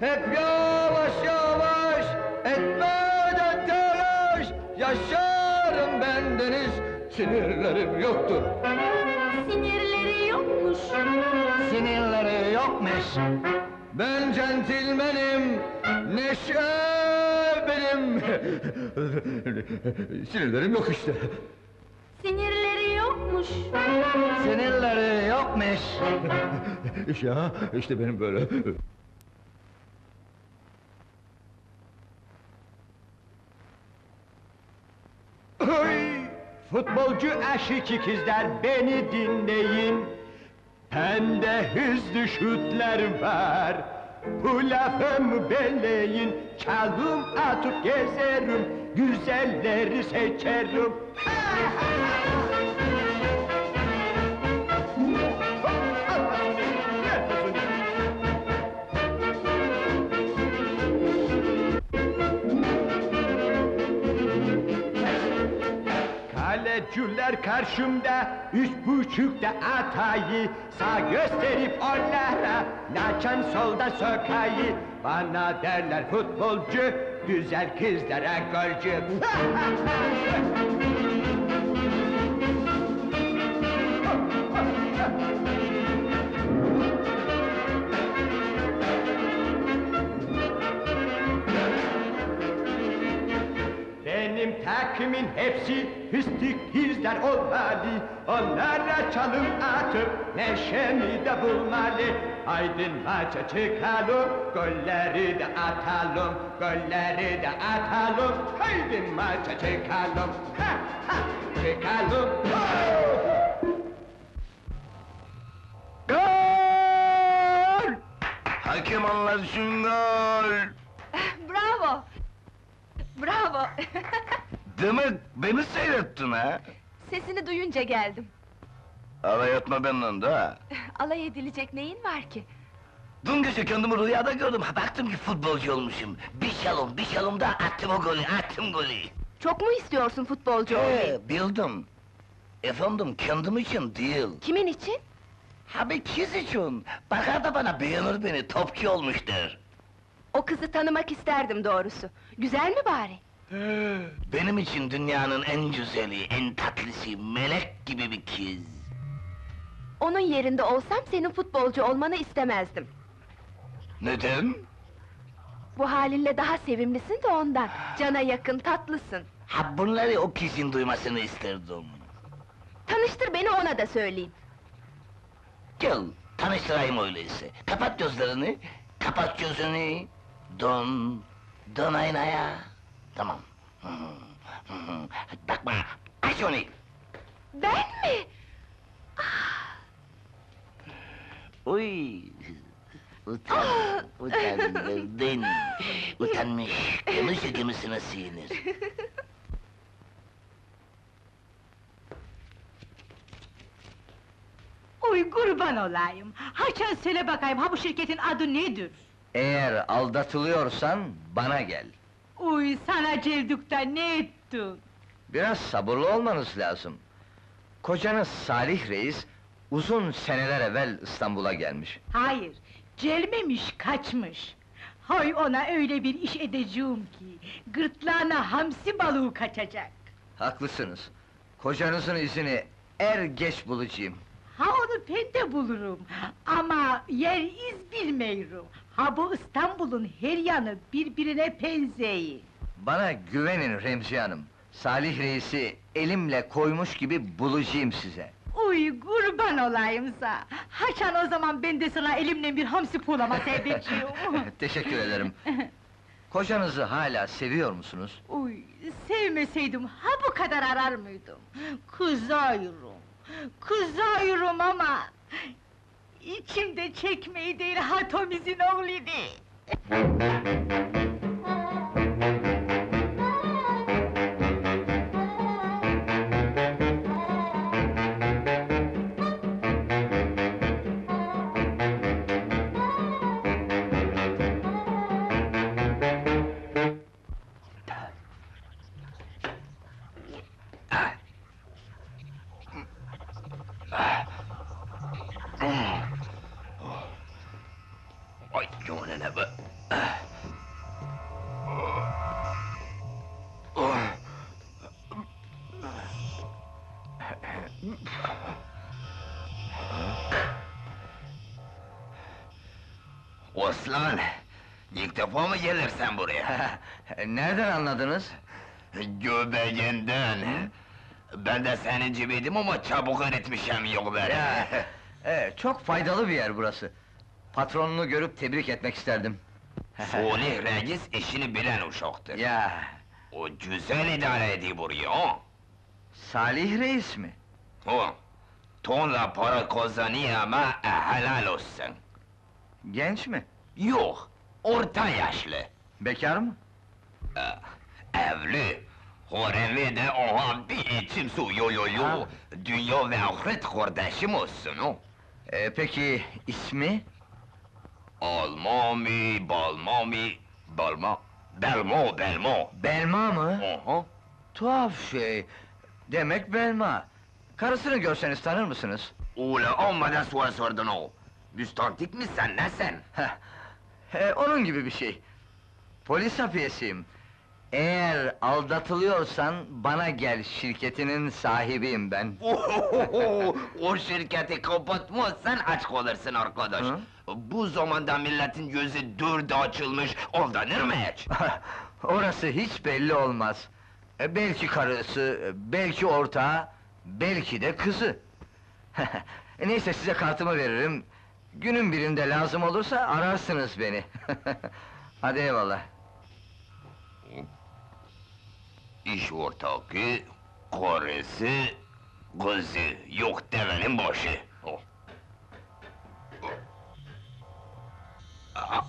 Hep yavaş yavaş, etmeden telaş. Yaşarım bendeniz, sinirlerim yoktur. Sinirleri yokmuş. Sinirleri yokmuş. Ben centilmenim, neşe benim. Sinirlerim yok işte. Sinirleri yokmuş. Sinirleri yokmuş. işte ha, işte benim böyle. Futbolcu aşık ikizler beni dinleyin. Bende hızlı şutlar var. Bu lafımı belleyin. Çalım atıp gezerim. Güzelleri seçerim. Kaleciler karşımda, üç buçukta atayı Sağ gösterip onlara, laçan solda sokayı Bana derler futbolcu, güzel kızlara golcü Benim takımın hepsi fıstık yüzler olmalı Onlara çalım atıp neşemi de bulmalı Haydi maça çıkalım, golleri de atalım Golleri de atalım, haydi maça çıkalım ha, ha, Çıkalım Gol! Hakem anlatsın gol! Bravo! Demek beni seyrettin ha? Sesini duyunca geldim. Alay etme benden de ha! Alay edilecek neyin var ki? Dün gece kendimi rüyada gördüm, ha baktım ki futbolcu olmuşum. Bir şalom, bir şalomda attım o golü, attım golü. Çok mu istiyorsun futbolcu Ee, bildim. Efendim, kendim için değil. Kimin için? Ha bir kız için. Bakar da bana beğenir beni, topçu olmuştur. O kızı tanımak isterdim doğrusu. Güzel mi bari? Benim için dünyanın en güzeli, en tatlısı, melek gibi bir kız. Onun yerinde olsam senin futbolcu olmanı istemezdim. Neden? Bu halinle daha sevimlisin de ondan. Cana yakın, tatlısın. Ha bunları o kızın duymasını isterdim. Tanıştır beni ona da söyleyeyim. Gel, tanıştırayım öyleyse. Kapat gözlerini, kapat gözünü. Dön, dön aynaya. Tamam. Bakma, aç onu. Ben mi? Uy! Utan, utandırdın. Utanmış, gümüş gümüşüne sığınır. Uy kurban olayım. Haçan söyle bakayım, ha bu şirketin adı nedir? Eğer aldatılıyorsan bana gel. Uy sana Cevduk'ta ne ettin? Biraz sabırlı olmanız lazım. Kocanız Salih Reis, uzun seneler evvel İstanbul'a gelmiş. Hayır, gelmemiş, kaçmış. Hay ona öyle bir iş edeceğim ki, gırtlağına hamsi balığı kaçacak. Haklısınız. Kocanızın izini er geç bulacağım. Ha onu ben de bulurum, ama yer iz bilmiyorum. Ha bu İstanbul'un her yanı birbirine benzeyi. Bana güvenin Remzi Hanım. Salih Reis'i elimle koymuş gibi bulacağım size. Uy kurban olayımsa! Haçan o zaman ben de sana elimle bir hamsi puğlama sevdiceğim. Teşekkür ederim. Kocanızı hala seviyor musunuz? Uy, sevmeseydim ha bu kadar arar mıydım? Kızıyorum, kızıyorum ama... ...içimde çekmeyi değil hatomizin oğlunu. Osman, ilk defa mı gelirsen buraya? Nereden anladınız? Göbeğinden. Ben de senin gibiydim ama çabuk öğretmişim yok beni. Evet, çok faydalı bir yer burası. Patronunu görüp tebrik etmek isterdim. Salih Reis işini bilen uşaktır. ya, O güzel idare ediyor burayı, o. Salih Reis mi? O. Tonla para kazanıyor ama e, helal olsun. Genç mi? Yok, orta yaşlı. Bekar mı? Evli. Horemi de oha bir içim su yo yo yo. Ha. Dünya ve ahiret kardeşim olsun o. Ee, peki ismi? Almami, balmami, balma, belmo, belmo. Belma mı? Oha. Tuhaf şey. Demek Belma. Karısını görseniz tanır mısınız? Ula amma da soru sordun o. Müstaktik misin, sen? Heh, e, onun gibi bir şey. Polis hapiyesiyim. Eğer aldatılıyorsan bana gel, şirketinin sahibiyim ben. O şirketi kapatmazsan aç kalırsın arkadaş. Hı? Bu zamanda milletin gözü dörde açılmış, aldanır mı hiç? Orası hiç belli olmaz. E, belki karısı, e, belki ortağı, belki de kızı. E, Neyse size kartımı veririm. Günün birinde lazım olursa ararsınız beni. Hadi eyvallah. İş ortağı, karısı, kızı, yok devenin başı. Oh. Aa,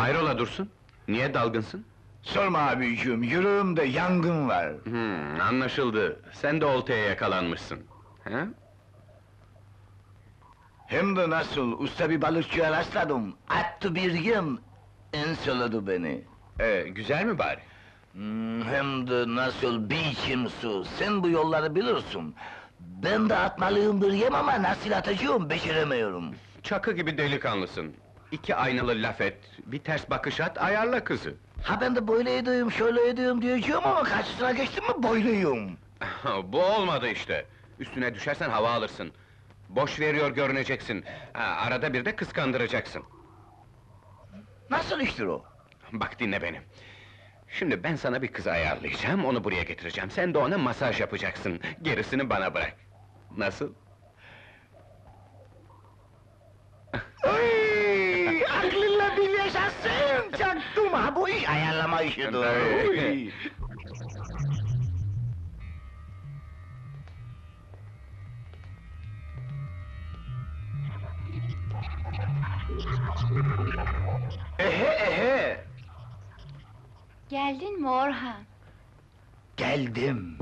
Hayrola Dursun? Niye dalgınsın? Sorma abicim, yüreğimde yangın var. Hmm, anlaşıldı. Sen de oltaya yakalanmışsın. He? Hem de nasıl, usta bir balıkçıya rastladım. Attı bir yem, enseladı beni. Ee, güzel mi bari? Hmm, hem de nasıl bir içim su, sen bu yolları bilirsin. Ben de atmalıyım bir yem ama nasıl atacağım beceremiyorum. Çakı gibi delikanlısın. İki aynalı laf et, bir ters bakış at, ayarla kızı. Ha ben de böyle ediyorum, şöyle ediyorum diyeceğim ama karşısına geçtim mi boyluyum. Bu olmadı işte. Üstüne düşersen hava alırsın. Boş veriyor görüneceksin. Ha, arada bir de kıskandıracaksın. Nasıl iştir o? Bak dinle beni. Şimdi ben sana bir kız ayarlayacağım, onu buraya getireceğim. Sen de ona masaj yapacaksın. Gerisini bana bırak. Nasıl? Çaktım ha bu iş ayarlama işidir. Oy. Ehe ehe! Geldin mi Orhan? Geldim.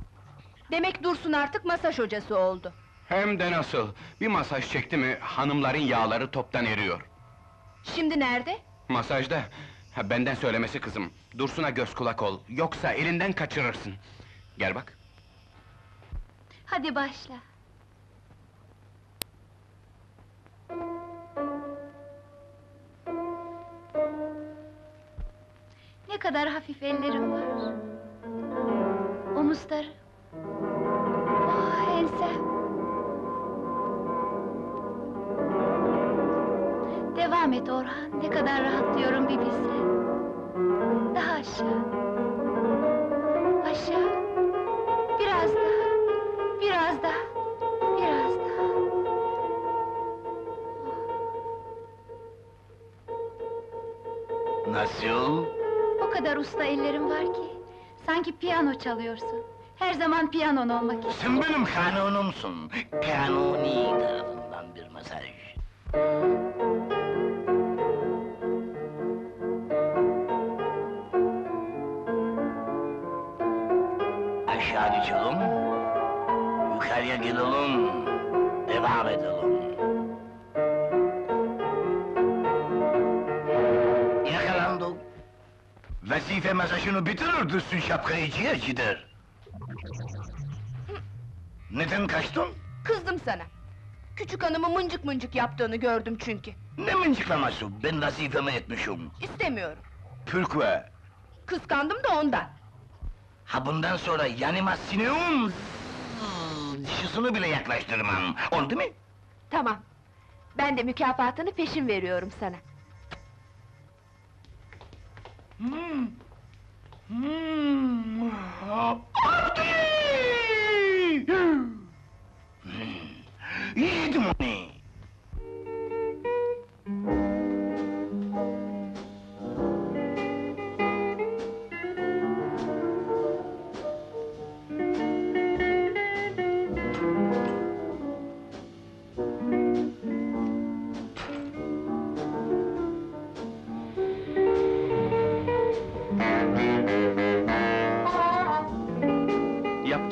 Demek Dursun artık masaj hocası oldu. Hem de nasıl? Bir masaj çekti mi, hanımların yağları toptan eriyor. Şimdi nerede? Masajda. Ha, benden söylemesi kızım. Dursun'a göz kulak ol, yoksa elinden kaçırırsın. Gel bak. Hadi başla. Ne kadar hafif ellerim var. Omuzları. Devam et Orhan, ne kadar rahatlıyorum bir bilsen. Daha aşağı. Aşağı. Biraz daha. Biraz daha. Biraz daha. Nasıl? O kadar usta ellerim var ki. Sanki piyano çalıyorsun. Her zaman piyanon olmak istiyorum. Sen benim kanunumsun. Kanuni tarafından bir mesaj. Vazife mesajını bitirir düşsün şapkayıcıya gider. Neden kaçtın? Kızdım sana. Küçük hanımı mıncık mıncık yaptığını gördüm çünkü. Ne mıncıklaması? Ben vazifemi etmişim. İstemiyorum. Pourquoi? Kıskandım da ondan. Ha bundan sonra yanıma sineğim dışısını bile yaklaştırmam. Oldu mu? Tamam. Ben de mükafatını peşin veriyorum sana. Hmm. Hmm. Abdi! Hmm. Yedim onu.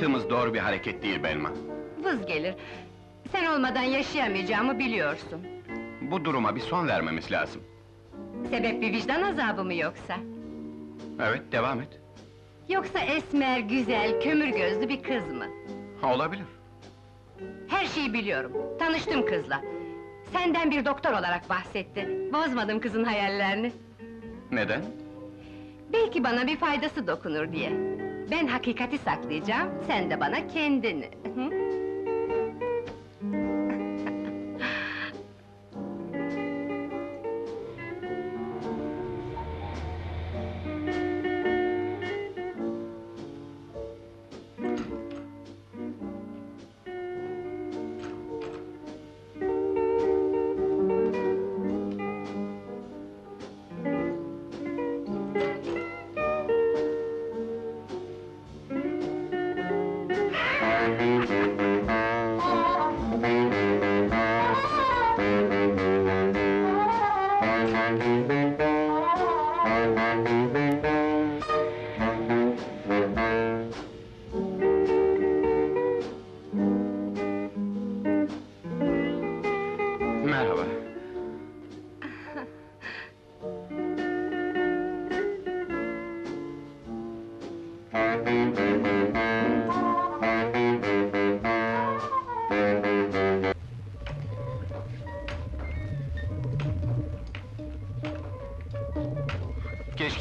Yaptığımız doğru bir hareket değil Belma. Vız gelir. Sen olmadan yaşayamayacağımı biliyorsun. Bu duruma bir son vermemiz lazım. Sebep bir vicdan azabı mı yoksa? Evet, devam et. Yoksa esmer, güzel, kömür gözlü bir kız mı? Ha, olabilir. Her şeyi biliyorum. Tanıştım kızla. Senden bir doktor olarak bahsetti. Bozmadım kızın hayallerini. Neden? Belki bana bir faydası dokunur diye. Ben hakikati saklayacağım, sen de bana kendini.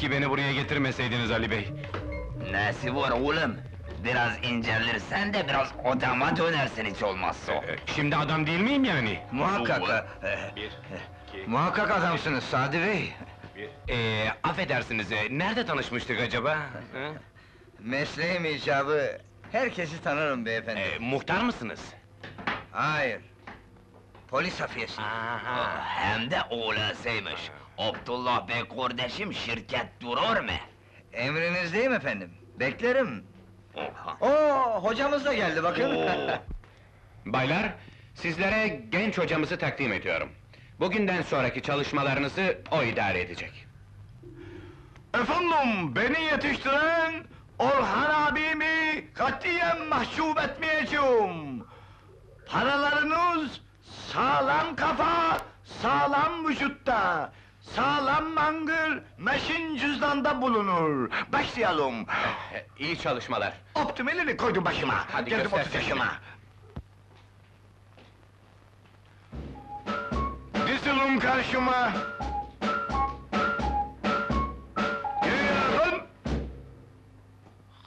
Keşke beni buraya getirmeseydiniz Ali Bey. Nesi var oğlum? Biraz incelirsen de biraz odama dönersin hiç olmazsa. Şimdi adam değil miyim yani? Muhakkak, e, e, muhakkak adamsınız Sadi Bey. Ee, affedersiniz, e, nerede tanışmıştık acaba? Ha? Mesleğim icabı, herkesi tanırım beyefendi. Ee, muhtar mısınız? Hayır. Polis hafiyesi. Aha. Hem de oğlasıymış. Abdullah Bey kardeşim şirket durur mu? Emrinizdeyim efendim. Beklerim. Oha. Oo, hocamız da geldi bakın. Baylar, sizlere genç hocamızı takdim ediyorum. Bugünden sonraki çalışmalarınızı o idare edecek. Efendim, beni yetiştiren Orhan abimi katiyen mahcup etmeyeceğim. Paralarınız sağlam kafa, sağlam vücutta. Sağlam mangır, meşin cüzdanda bulunur. Başlayalım. İyi çalışmalar. Optimelini koydum başıma. Hadi Geldim göster 30 yaşıma. Dizilin karşıma. Yürüyorum.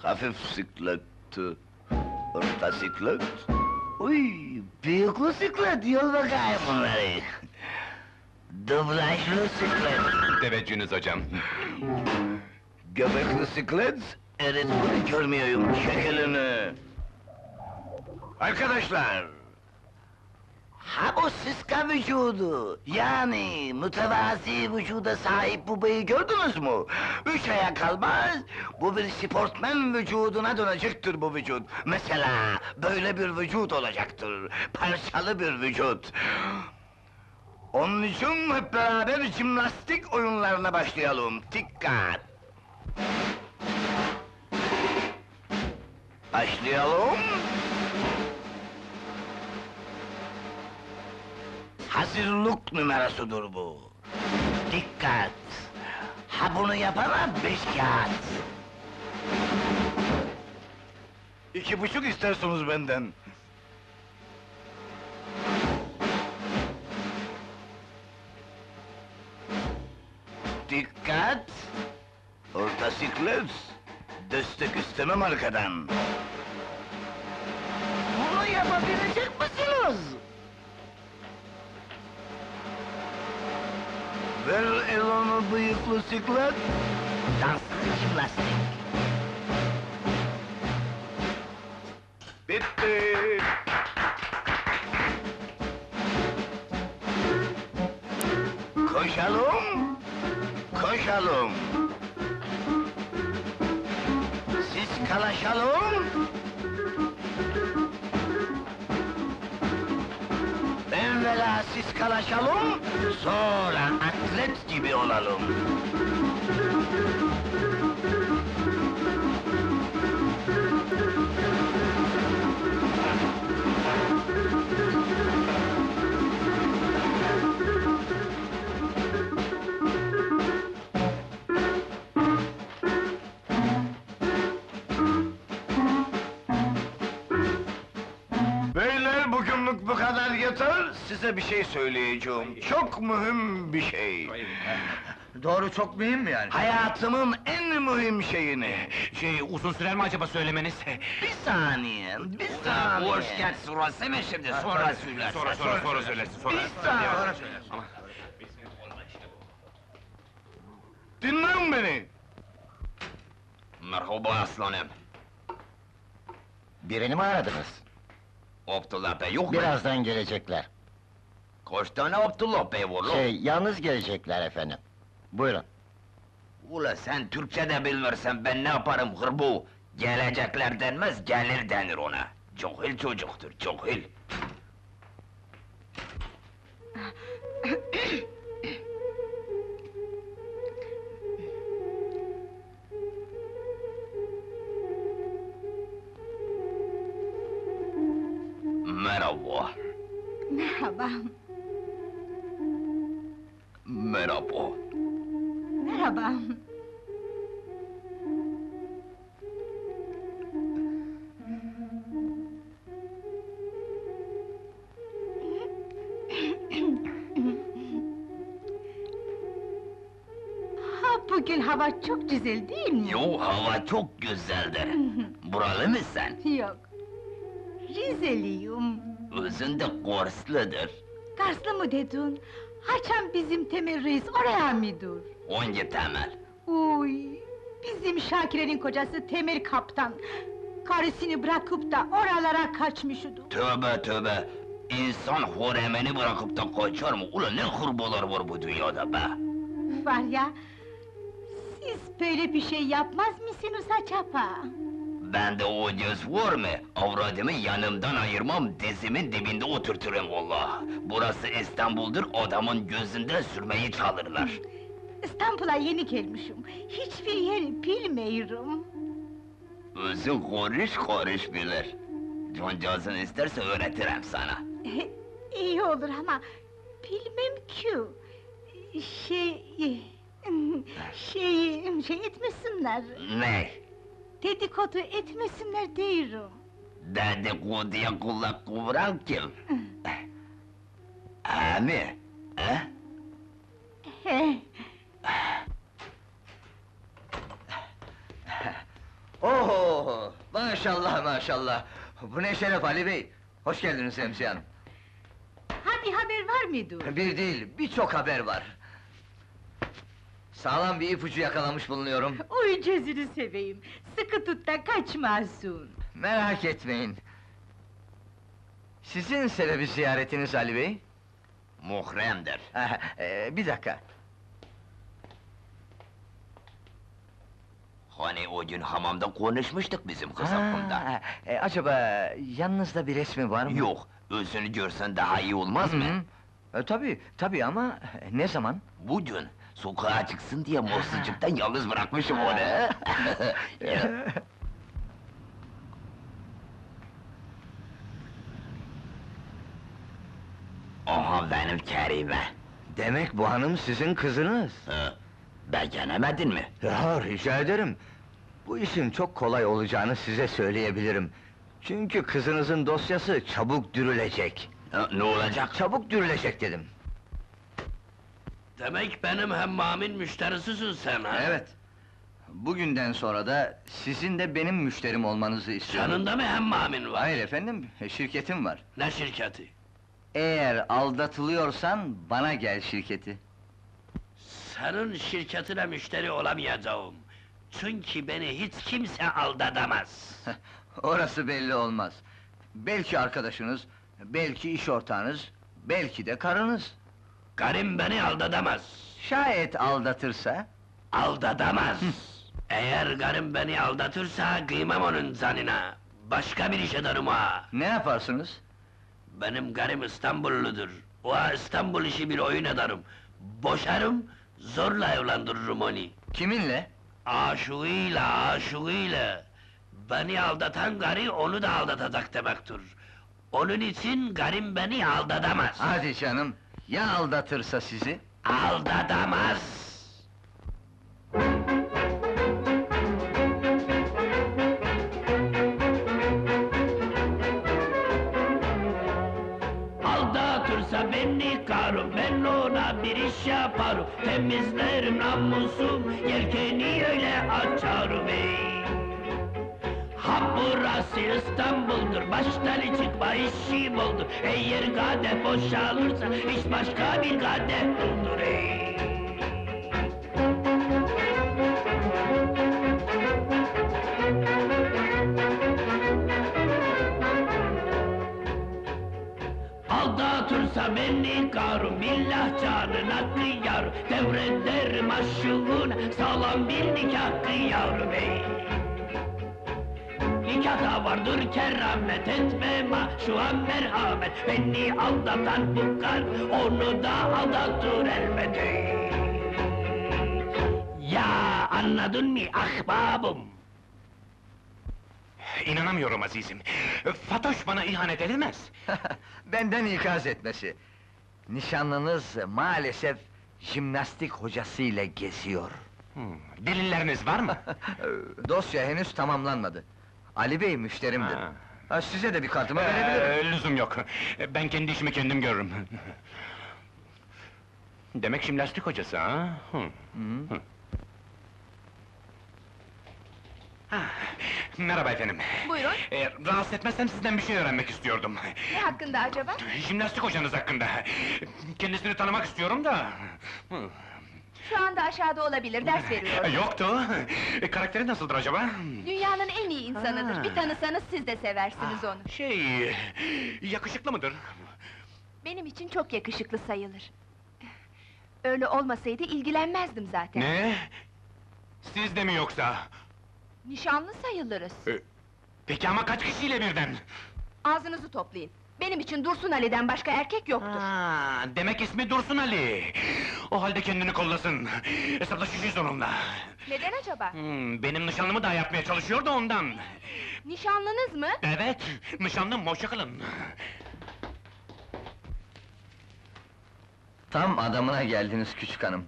Hafif sikletti. Orta siklet. Uy, büyük siklet, yol bakayım bunları. Dublajlı siklet. Teveccühünüz hocam. Göbekli siklet, erit bunu görmüyorum şeklini. Arkadaşlar! Ha bu sıska vücudu, yani mütevazi vücuda sahip bu beyi gördünüz mü? Üç aya kalmaz, bu bir sportmen vücuduna dönecektir bu vücut. Mesela böyle bir vücut olacaktır, parçalı bir vücut. Onun için hep beraber jimnastik oyunlarına başlayalım. Dikkat! Başlayalım. Hazırlık numarasıdır bu. Dikkat! Ha bunu yapana beş kağıt. İki buçuk istersiniz benden. Dikkat! Orta siklet! Destek istemem arkadan. Bunu yapabilecek misiniz? Ver elonu bıyıklı siklet. Danslı jimnastik. Bitti. Koşalım. Koşalım. Siz kalaşalım. Evvela siz kalaşalım, sonra atlet gibi olalım. Size bir şey söyleyeceğim. Çok mühim bir şey. Doğru çok mühim mi yani? Hayatımın en mühim şeyini. Şey, uzun sürer mi acaba söylemeniz? Bir saniye, bir saniye. Hoş geldin, sonra mi şimdi, sonra söylersin. Sonra, sonra, sonra söylersin, sonra. Bir saniye. Ama- Dinleyin beni. Merhaba aslanım. Birini mi aradınız? Bey yok mu? Birazdan gelecekler. Kaç tane Abdullah Bey var lan? Şey, yalnız gelecekler efendim. Buyurun. Ula sen Türkçe de bilmirsen ben ne yaparım hırbu? Gelecekler denmez, gelir denir ona. Cahil çocuktur, cahil. Merhaba, Merhaba, merhaba. merhaba. Ha, bugün hava çok güzel değil mi? Yo, hava çok güzeldir. Buralı mısın? Yok. Rizeliyim. Özün de. Karslı mı dedin? Haçan bizim Temel Reis oraya mıdır? Hangi temel? Uy, bizim Şakire'nin kocası Temel Kaptan. Karısını bırakıp da oralara kaçmışıdı. Tövbe tövbe! İnsan huremeni bırakıp da kaçar mı? Ulan ne hırbalar var bu dünyada be! Var ya, siz böyle bir şey yapmaz mısınız acaba? Bende o göz var mı? Avradımı yanımdan ayırmam, dizimin dibinde oturturum valla! Burası İstanbul'dur, adamın gözünden sürmeyi çalırlar. İstanbul'a yeni gelmişim. Hiçbir yeri bilmiyorum. Özün konuş konuş bilir. Cancağızın isterse öğretirim sana. İyi olur ama bilmem ki. Şey... Şey, şey etmesinler. Ne? Dedikodu etmesinler diyorum. Dedikoduya kulak kıvıran kim? Ami, he? He, Oho! Maşallah maşallah! Bu ne şeref Ali Bey! Hoş geldiniz Hemsiye Hanım. ha Hadi haber var mıydı? Bir değil, birçok haber var. Sağlam bir ipucu yakalamış bulunuyorum. Oy cezini seveyim. Sıkı tut da kaçmazsın. Merak etmeyin. Sizin sebebi ziyaretiniz Ali Bey? Muhremdir. Ha, e, bir dakika. Hani o gün hamamda konuşmuştuk bizim kız hakkında. Ha, e, acaba yanınızda bir resmi var mı? Yok, özünü görsen daha iyi olmaz mı? Hı, E, tabii, tabii ama e, ne zaman? Bugün sokağa çıksın diye moslucuktan yalnız bırakmışım onu. Aha benim Kerime. Demek bu hanım sizin kızınız. Ha, beğenemedin mi? Ya rica ederim. Bu işin çok kolay olacağını size söyleyebilirim. Çünkü kızınızın dosyası çabuk dürülecek. Ha, ne olacak? Çabuk dürülecek dedim. Demek benim hemmamin müşterisisin sen ha? Evet. Bugünden sonra da sizin de benim müşterim olmanızı istiyorum. Yanında mı hemmamin var? Hayır efendim, şirketim var. Ne şirketi? Eğer aldatılıyorsan bana gel şirketi. Senin şirketine müşteri olamayacağım. Çünkü beni hiç kimse aldatamaz. Orası belli olmaz. Belki arkadaşınız, belki iş ortağınız, belki de karınız. Karım beni aldatamaz. Şayet aldatırsa? Aldatamaz. Eğer karım beni aldatırsa kıymam onun canına. Başka bir iş ederim ha. Ne yaparsınız? Benim karım İstanbulludur. O İstanbul işi bir oyun ederim. Boşarım, zorla evlendiririm onu. Kiminle? Aşığıyla, aşığıyla. Beni aldatan karı onu da aldatacak demektir. Onun için karım beni aldatamaz. Hadi canım, ya aldatırsa sizi? Aldatamaz. Aldatırsa beni karım, ben ona bir iş yaparım. Temizlerim namusum, yelkeni öyle açarım ey. Ha burası İstanbul'dur, baştan çıkma işim oldu. Eğer kadeh boşalırsa, hiç başka bir kadeh doldur ey. Aldatırsa beni karım, billah canına kıyar. Devrederim aşığına, sağlam bir nikah kıyarım ey. Nikahta vardır keramet etmem ha şu an merhamet Beni aldatan bu kar onu da aldatır elbet ey. Ya anladın mı ahbabım? İnanamıyorum azizim. Fatoş bana ihanet edemez. Benden ikaz etmesi. Nişanlınız maalesef jimnastik hocasıyla geziyor. Hmm, Delilleriniz var mı? Dosya henüz tamamlanmadı. Ali Bey müşterimdir. Ha. Ha, size de bir kartımı verebilirim. Ee, lüzum yok. Ben kendi işimi kendim görürüm. Demek jimnastik hocası ha? Hı. Hı. Ha, Merhaba efendim. Buyurun. Ee, rahatsız etmezsem sizden bir şey öğrenmek istiyordum. Ne hakkında acaba? Jimnastik hocanız hakkında. Kendisini tanımak istiyorum da. Hı. Şu anda aşağıda olabilir, ders veriyor. E, Yoktu. E, Karakteri nasıldır acaba? Dünyanın en iyi insanıdır. Ha. Bir tanısanız siz de seversiniz onu. Şey... Yakışıklı mıdır? Benim için çok yakışıklı sayılır. Öyle olmasaydı ilgilenmezdim zaten. Ne? Siz de mi yoksa? Nişanlı sayılırız. Peki ama kaç kişiyle birden? Ağzınızı toplayın. Benim için Dursun Ali'den başka erkek yoktur. Ha, demek ismi Dursun Ali. O halde kendini kollasın. Hesaplaşacağız onunla. Neden acaba? Hmm, benim nişanlımı da yapmaya çalışıyor da ondan. Nişanlınız mı? Evet, nişanlım hoşça kalın. Tam adamına geldiniz küçük hanım.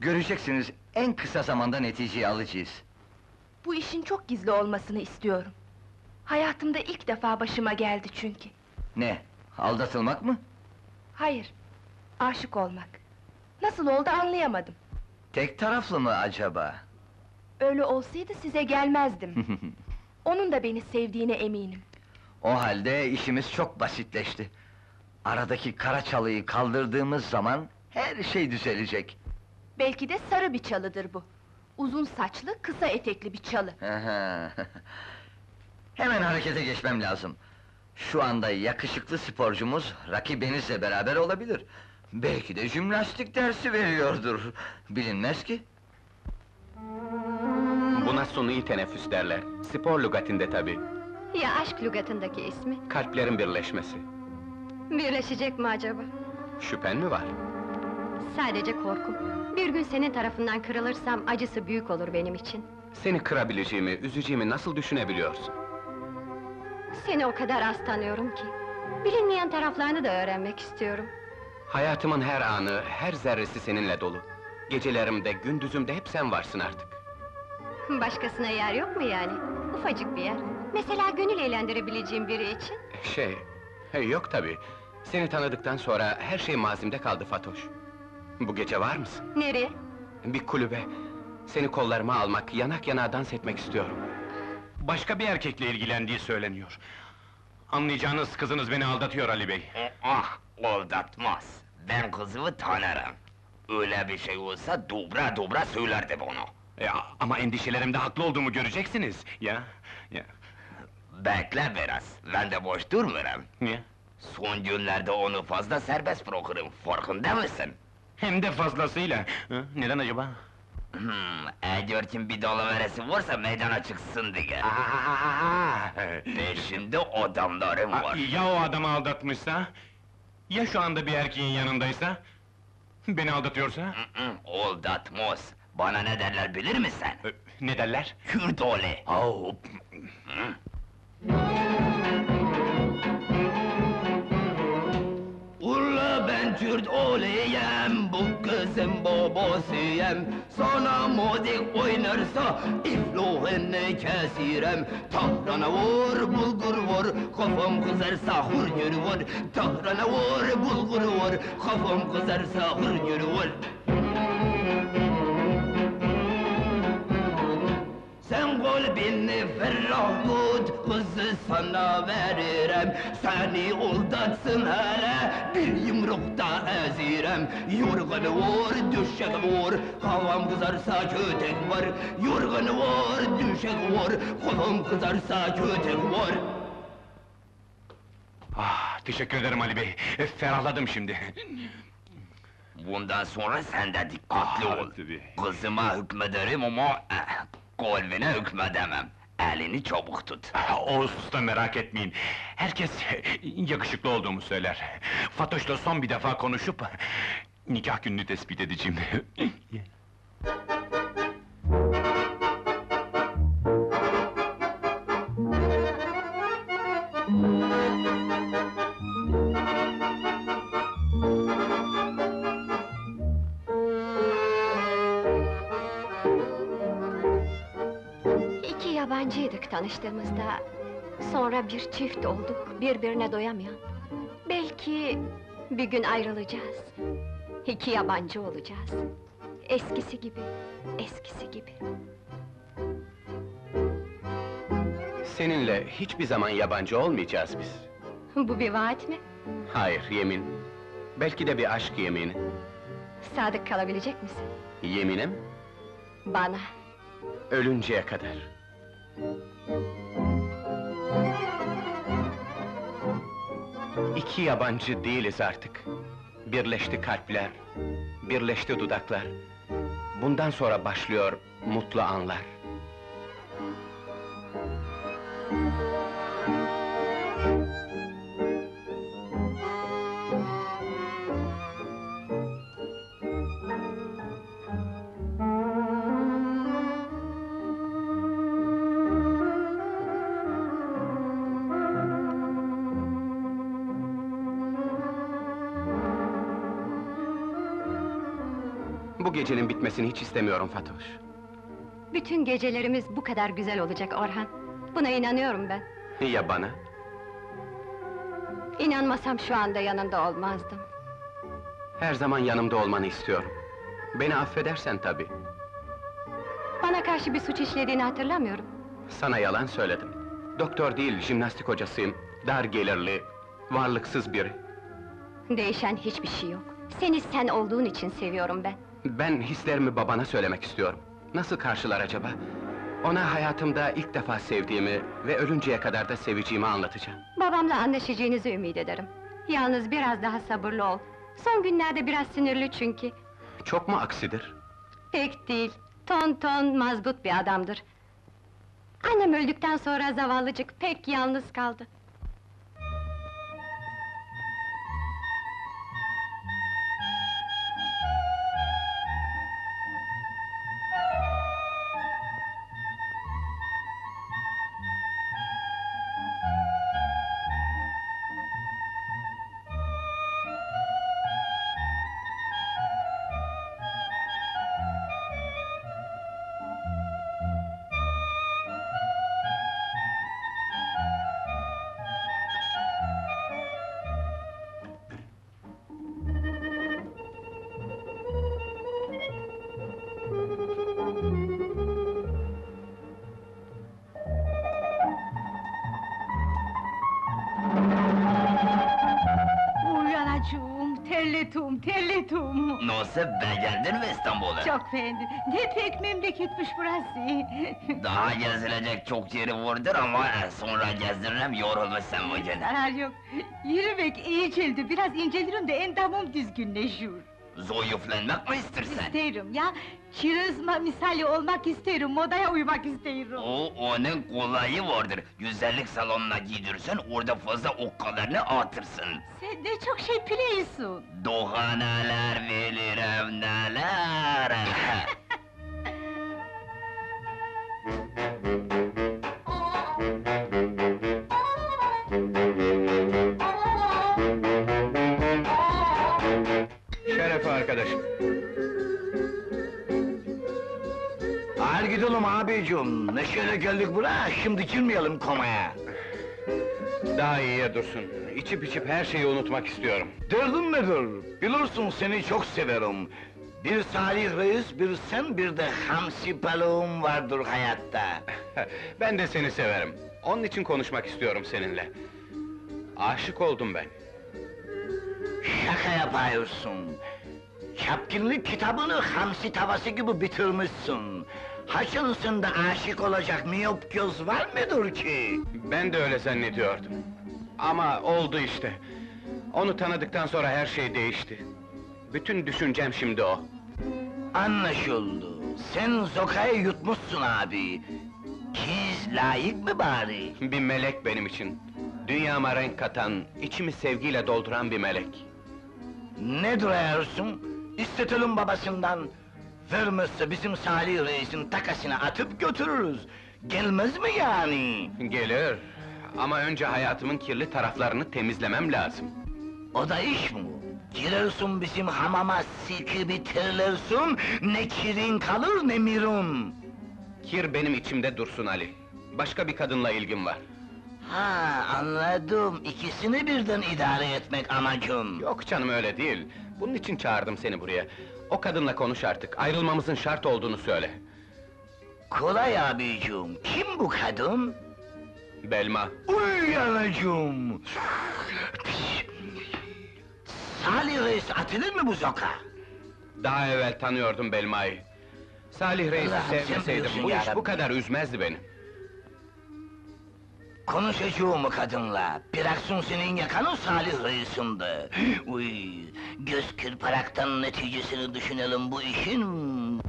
Göreceksiniz, en kısa zamanda neticeyi alacağız. Bu işin çok gizli olmasını istiyorum. Hayatımda ilk defa başıma geldi çünkü. Ne, aldatılmak mı? Hayır, aşık olmak. Nasıl oldu anlayamadım. Tek taraflı mı acaba? Öyle olsaydı size gelmezdim. Onun da beni sevdiğine eminim. o halde işimiz çok basitleşti. Aradaki kara çalıyı kaldırdığımız zaman her şey düzelecek. Belki de sarı bir çalıdır bu. Uzun saçlı, kısa etekli bir çalı. Hemen harekete geçmem lazım. Şu anda yakışıklı sporcumuz rakibinizle beraber olabilir. Belki de jimnastik dersi veriyordur. Bilinmez ki. Buna suni teneffüs derler. Spor lügatinde tabi. Ya aşk lügatındaki ismi? Kalplerin birleşmesi. Birleşecek mi acaba? Şüphen mi var? Sadece korkum. Bir gün senin tarafından kırılırsam acısı büyük olur benim için. Seni kırabileceğimi, üzeceğimi nasıl düşünebiliyorsun? Seni o kadar az tanıyorum ki. Bilinmeyen taraflarını da öğrenmek istiyorum. Hayatımın her anı, her zerresi seninle dolu. Gecelerimde, gündüzümde hep sen varsın artık. Başkasına yer yok mu yani? Ufacık bir yer. Mesela gönül eğlendirebileceğim biri için. Şey, yok tabi. Seni tanıdıktan sonra her şey mazimde kaldı Fatoş. Bu gece var mısın? Nereye? Bir kulübe. Seni kollarıma almak, yanak yana dans etmek istiyorum. Başka bir erkekle ilgilendiği söyleniyor. Anlayacağınız kızınız beni aldatıyor Ali Bey. Ah, aldatmaz. Ben kızımı tanırım. Öyle bir şey olsa dobra dobra söylerdim onu. Ya, ama endişelerimde haklı olduğumu göreceksiniz. Ya, ya. Bekle biraz, ben de boş durmuyorum. Niye? Son günlerde onu fazla serbest bırakırım, farkında mısın? Hem de fazlasıyla. Hı, neden acaba? Hmm, E4'ün bir dalaveresi varsa meydana çıksın diye. Peşimde adamlarım var. Ya o adamı aldatmışsa? Ya şu anda bir erkeğin yanındaysa? Beni aldatıyorsa? Aldatmaz. Bana ne derler bilir misin? Ne derler? Kürt oğlu. Ben Kürt oğluyum, bu kızın babasıyım. Sana modik oynarsa iflohunu kesirem. Tahrana vur, bulgur vur, kafam kızarsa hurgür vur. Tahrana vur, bulgur vur, kafam kızarsa hurgür vur. Sen kalbini ferah tut, kızı sana veririm Seni aldatsın hele, bir yumrukta ezirem Yorganı vur, düşek vur, havam kızarsa kötek var Yorganı vur, düşek vur, havam kızarsa kötek var Ah, teşekkür ederim Ali Bey. E, ferahladım şimdi. Bundan sonra sen de dikkatli Ah, ol. tabii. Kızıma hükmederim ama eh, kalbine hükmedemem. Elini çabuk tut. O hususta merak etmeyin. Herkes yakışıklı olduğumu söyler. Fatoş'la son bir defa konuşup nikah gününü tespit edeceğim. tanıştığımızda. Sonra bir çift olduk, birbirine doyamayan. Belki bir gün ayrılacağız. İki yabancı olacağız. Eskisi gibi, eskisi gibi. Seninle hiçbir zaman yabancı olmayacağız biz. Bu bir vaat mi? Hayır, yemin. Belki de bir aşk yemini. Sadık kalabilecek misin? Yeminim, Bana. ölünceye kadar. İki yabancı değiliz artık. Birleşti kalpler, birleşti dudaklar. Bundan sonra başlıyor mutlu anlar. Gecenin bitmesini hiç istemiyorum Fatoş. Bütün gecelerimiz bu kadar güzel olacak Orhan. Buna inanıyorum ben. Ya bana? İnanmasam şu anda yanında olmazdım. Her zaman yanımda olmanı istiyorum. Beni affedersen tabii. Bana karşı bir suç işlediğini hatırlamıyorum. Sana yalan söyledim. Doktor değil, jimnastik hocasıyım. Dar gelirli, varlıksız biri. Değişen hiçbir şey yok. Seni sen olduğun için seviyorum ben. Ben hislerimi babana söylemek istiyorum. Nasıl karşılar acaba? Ona hayatımda ilk defa sevdiğimi ve ölünceye kadar da seveceğimi anlatacağım. Babamla anlaşacağınızı ümit ederim. Yalnız biraz daha sabırlı ol. Son günlerde biraz sinirli çünkü. Çok mu aksidir? Pek değil. Ton ton mazbut bir adamdır. Annem öldükten sonra zavallıcık pek yalnız kaldı. Nasıl beğendin mi İstanbul'u? Çok beğendim. Ne pek memleketmiş burası. Daha gezilecek çok yeri vardır ama sonra gezdiririm yorulmuşsun bugün. Zarar yok. Yürümek iyi geldi, biraz incelirim de endamım düzgünleşiyor. Zoyuflenmek mi istersen? İsterim ya, çırızma misali olmak isterim, modaya uymak isterim. O, onun kolayı vardır. Güzellik salonuna giydirirsen, orada fazla okkalarını atırsın. Sen ne çok şey biliyorsun. Doğa neler bilirim neler. Şerefe arkadaşım. Gidelim abicim. Neşeyle geldik buraya, şimdi girmeyelim komaya. Daha iyiye dursun. İçip içip her şeyi unutmak istiyorum. Derdin nedir? Bilirsin seni çok severim. Bir Salih Reis, bir sen, bir de Hamsi balığım vardır hayatta. ben de seni severim. Onun için konuşmak istiyorum seninle. Aşık oldum ben. Şaka yapıyorsun. Çapkınlık kitabını hamsi tavası gibi bitirmişsin. Haşın sende aşık olacak miyop göz var mıdır ki? Ben de öyle zannediyordum. Ama oldu işte. Onu tanıdıktan sonra her şey değişti. Bütün düşüncem şimdi o. Anlaşıldı. Sen Zoka'yı yutmuşsun abi. Kiz layık mı bari? Bir melek benim için. Dünyama renk katan, içimi sevgiyle dolduran bir melek. Ne duruyorsun? İstetelim babasından. Vermezse bizim Salih Reis'in takasına atıp götürürüz. Gelmez mi yani? Gelir. Ama önce hayatımın kirli taraflarını temizlemem lazım. O da iş mi? Girersin bizim hamama silki bitirirsin, ne kirin kalır ne mirun. Kir benim içimde dursun Ali. Başka bir kadınla ilgim var. Ha anladım, ikisini birden idare etmek amacın. Yok canım öyle değil. Bunun için çağırdım seni buraya. O kadınla konuş artık. Ayrılmamızın şart olduğunu söyle. Kolay abicim, kim bu kadın? Belma. Uy! Salih Reis atılır mı bu zoka? Daha evvel tanıyordum Belma'yı. Salih Reis'i Allah'ım, sen sevmeseydim biliyorsun bu iş bu kadar üzmezdi beni. Konuşacağım o kadınla. Bıraksın senin yakanın Salih Reis'inde. Uy, göz kırparaktan neticesini düşünelim bu işin.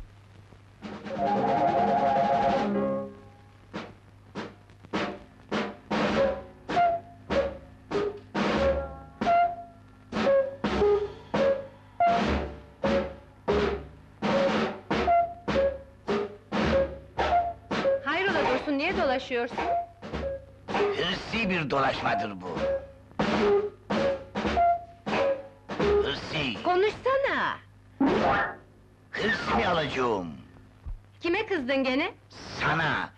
Hayrola Dursun, niye dolaşıyorsun? Hırsi bir dolaşmadır bu. Hırsi, Konuşsana! hırsımı alacağım. Kime kızdın gene? Sana!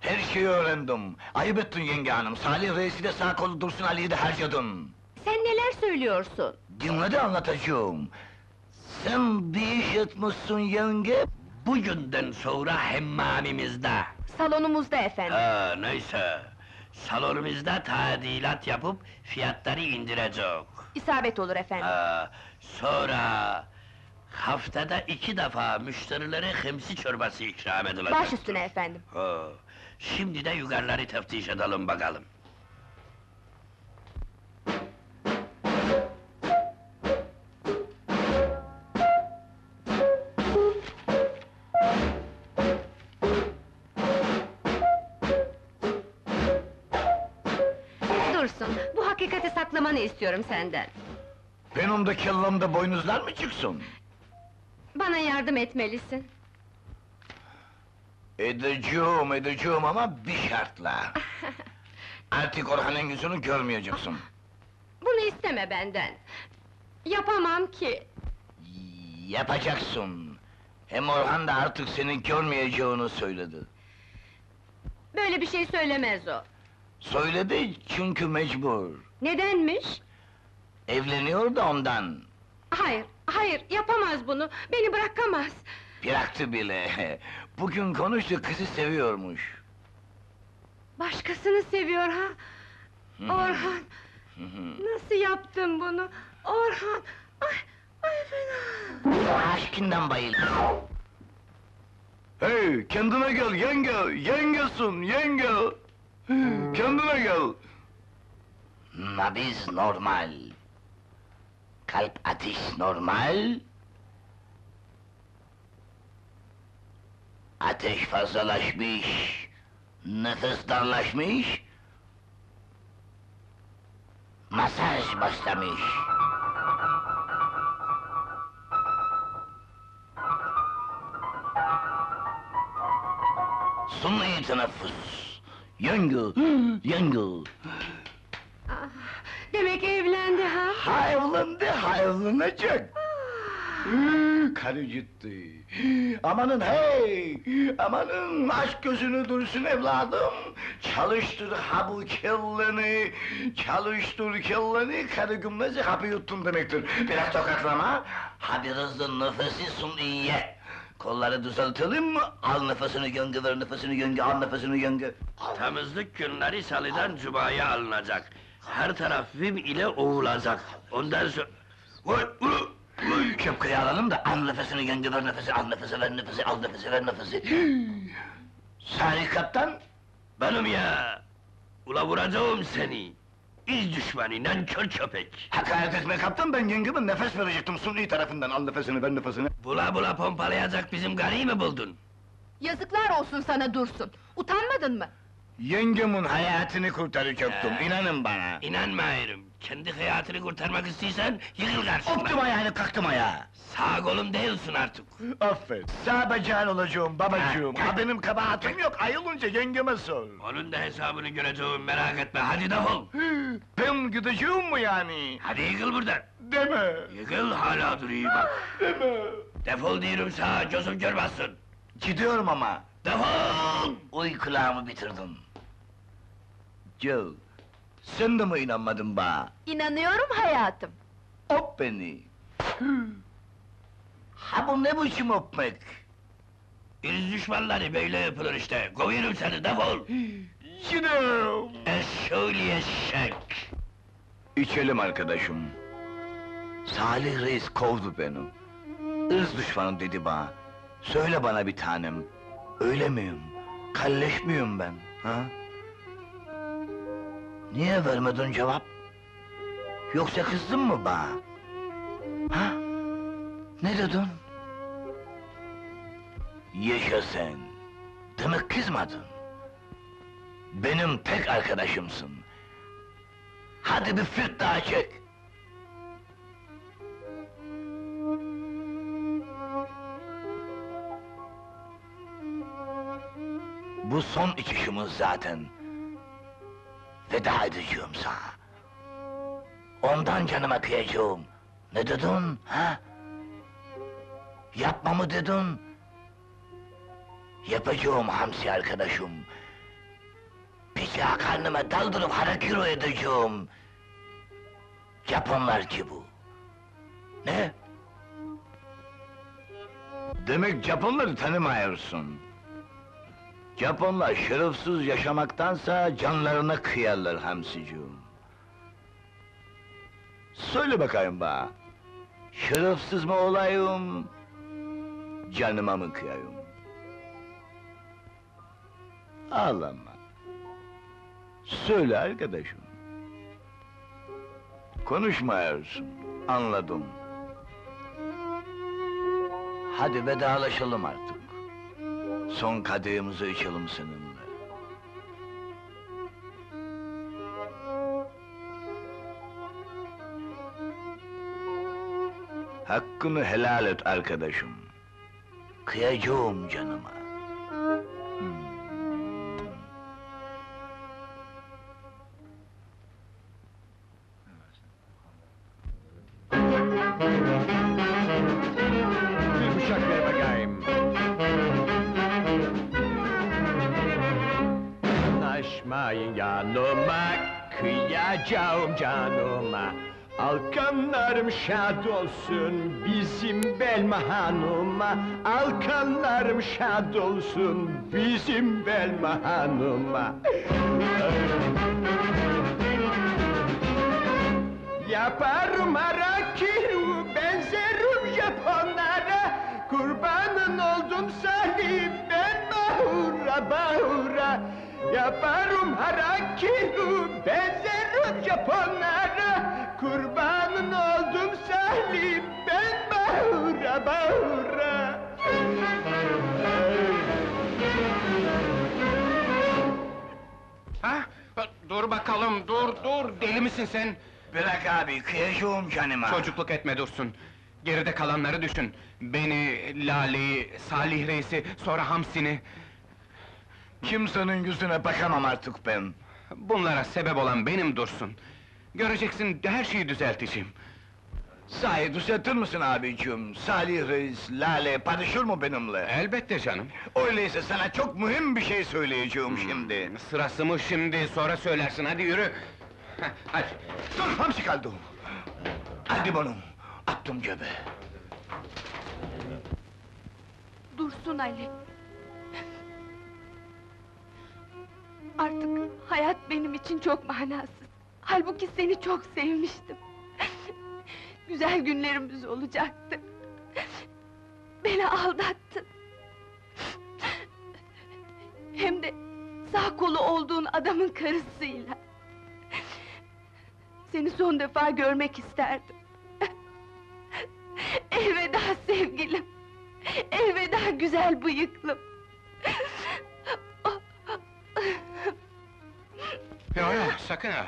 Her şeyi öğrendim. Ayıp ettin yenge hanım. Salih Reis'i de sağ kolu Dursun Ali'yi de harcadın. Sen neler söylüyorsun? Dinle de anlatacağım. Sen bir iş etmişsin yenge. Bugünden sonra hemmamimizde. Salonumuzda efendim. Ha, neyse. Salonumuzda tadilat yapıp fiyatları indirecek. İsabet olur efendim. Aa, sonra haftada iki defa müşterilere hemsi çorbası ikram edilecek. Baş üstüne efendim. Ha, Şimdi de yukarıları teftiş edelim bakalım. İstiyorum senden. Benim de kellamda boynuzlar mı çıksın? Bana yardım etmelisin. Edeceğim, edeceğim ama bir şartla. Artık Orhan'ın yüzünü görmeyeceksin. Bunu isteme benden. Yapamam ki. Yapacaksın. Hem Orhan da artık seni görmeyeceğini söyledi. Böyle bir şey söylemez o. Söyledi çünkü mecbur. Nedenmiş? Evleniyor da ondan. Hayır, hayır, yapamaz bunu. Beni bırakamaz. Bıraktı bile. Bugün konuştu, kızı seviyormuş. Başkasını seviyor ha? Orhan, nasıl yaptın bunu? Orhan, ay, ay fena! Aşkından bayıldı. Hey, kendine gel yenge, yengesin yenge. Kendine gel. Nabız normal. Kalp atış normal. Ateş fazlalaşmış. Nefes darlaşmış. Masaj başlamış. Sunni teneffüs. Yenge, yenge. Demek evlendi ha? Hayvlandı, hayvlanacak. Karı gitti. Amanın hey! Amanın aşk gözünü dursun evladım. Çalıştır ha bu kelleni, çalıştır kelleni, karı gümmezi hapı yuttun demektir. Biraz tokatlama, ha biraz da nefesi sun iyiye. Kolları düzeltelim mi? Al nefesini göngü, ver nefesini göngü, al nefesini göngü. Temizlik günleri salıdan cumaya alınacak. Her taraf vim ile ovulacak. Ondan sonra... Vay, vay, vay. Şapkayı alalım da al nefesini göngü, ver nefesi, al nefesi, ver nefesi, al nefesi, ver nefesi. Salih kaptan, Benim ya! Ula vuracağım seni! İz düşmanı, nankör köpek! hakaret etme kaptan, ben yengeme nefes verecektim sunni tarafından, al nefesini, ver nefesini. Bula bula pompalayacak bizim garıyı mı buldun? Yazıklar olsun sana Dursun. Utanmadın mı? Yengemin hayatını kurtaracaktım, Ee? inanın bana. İnanmıyorum. Kendi hayatını kurtarmak istiyorsan yıkıl karşımdan. Optum ayağını, kalktım ayağa. Sağ kolum değilsin artık. Aferin. Sağ bacağın olacağım babacığım. Ha benim kabahatim yok, ayılınca yengeme sor. Onun da hesabını göreceğim merak etme. Hadi defol. Ben gideceğim mi yani? Hadi yıkıl buradan. Deme, Yıkıl hala duruyor bak. deme. Defol diyorum sana gözüm görmezsin. Gidiyorum ama. Defol! Uy kulağımı bitirdin. Joe, sen de mi inanmadın bana? İnanıyorum hayatım. Öp beni. Ha bu ne biçim öpmek? İriz düşmanları böyle yapılır işte. Kovuyorum seni defol. Gidiyorum. Eşşoğlu eşek. İçelim arkadaşım. Salih Reis kovdu beni. Irz düşmanım dedi bana. Söyle bana bir tanem. Öyle miyim? Kalleş miyim ben? Ha? Niye vermedin cevap? Yoksa kızdın mı bana? Ha? Ne dedin? Yaşa sen. Demek kızmadın. Benim tek arkadaşımsın. Hadi bir fırt daha çek. Bu son içişimiz zaten. Veda edeceğim sana. Ondan canıma kıyacağım. Ne dedin, ha? Yapma mı dedin? Yapacağım hamsi arkadaşım. Bıçağı karnıma daldırıp harakiro edeceğim. Japonlar ki bu. Ne? Demek Japonları tanımıyorsun. Japonlar şerefsiz yaşamaktansa canlarına kıyarlar hamsicim. Söyle bakayım bana. Şerefsiz mi olayım? Canıma mı kıyayım? Ağlama. Söyle arkadaşım. Konuşmuyorsun. Anladım. Hadi vedalaşalım artık. Son kadehimizi içelim seninle. Hakkını helal et arkadaşım. Kıyacağım canıma. Alkanlarım şad olsun bizim Belma Hanım'a Alkanlarım şad olsun bizim Belma Hanım'a Yaparım harakiru, benzerim Japonlara Kurbanın oldum Salih, ben bahura bahura. Yaparım harakiru, benzerim Japonlara Kurbanın Ha? Dur bakalım, dur, dur! Deli misin sen? Bırak abi, kıyacağım canıma. Çocukluk etme Dursun. Geride kalanları düşün. Beni, Lale'yi, Salih Reis'i, sonra Hamsi'ni... Kimsenin yüzüne bakamam artık ben. Bunlara sebep olan benim Dursun. Göreceksin, her şeyi düzelteceğim. Sahi düzeltir misin abicim? Salih Reis, Lale barışır mı benimle? Elbette canım. Öyleyse sana çok mühim bir şey söyleyeceğim şimdi. Sırası mı şimdi, sonra söylersin, hadi yürü! Heh, hadi! Dur, hamsi kaldı. Hadi bunu, attım cebe. Dursun Ali. Artık hayat benim için çok manasız. Halbuki seni çok sevmiştim. Güzel günlerimiz olacaktı. Beni aldattın. Hem de sağ kolu olduğun adamın karısıyla. Seni son defa görmek isterdim. Elveda sevgilim. Elveda güzel bıyıklım. Yo, sakın ha!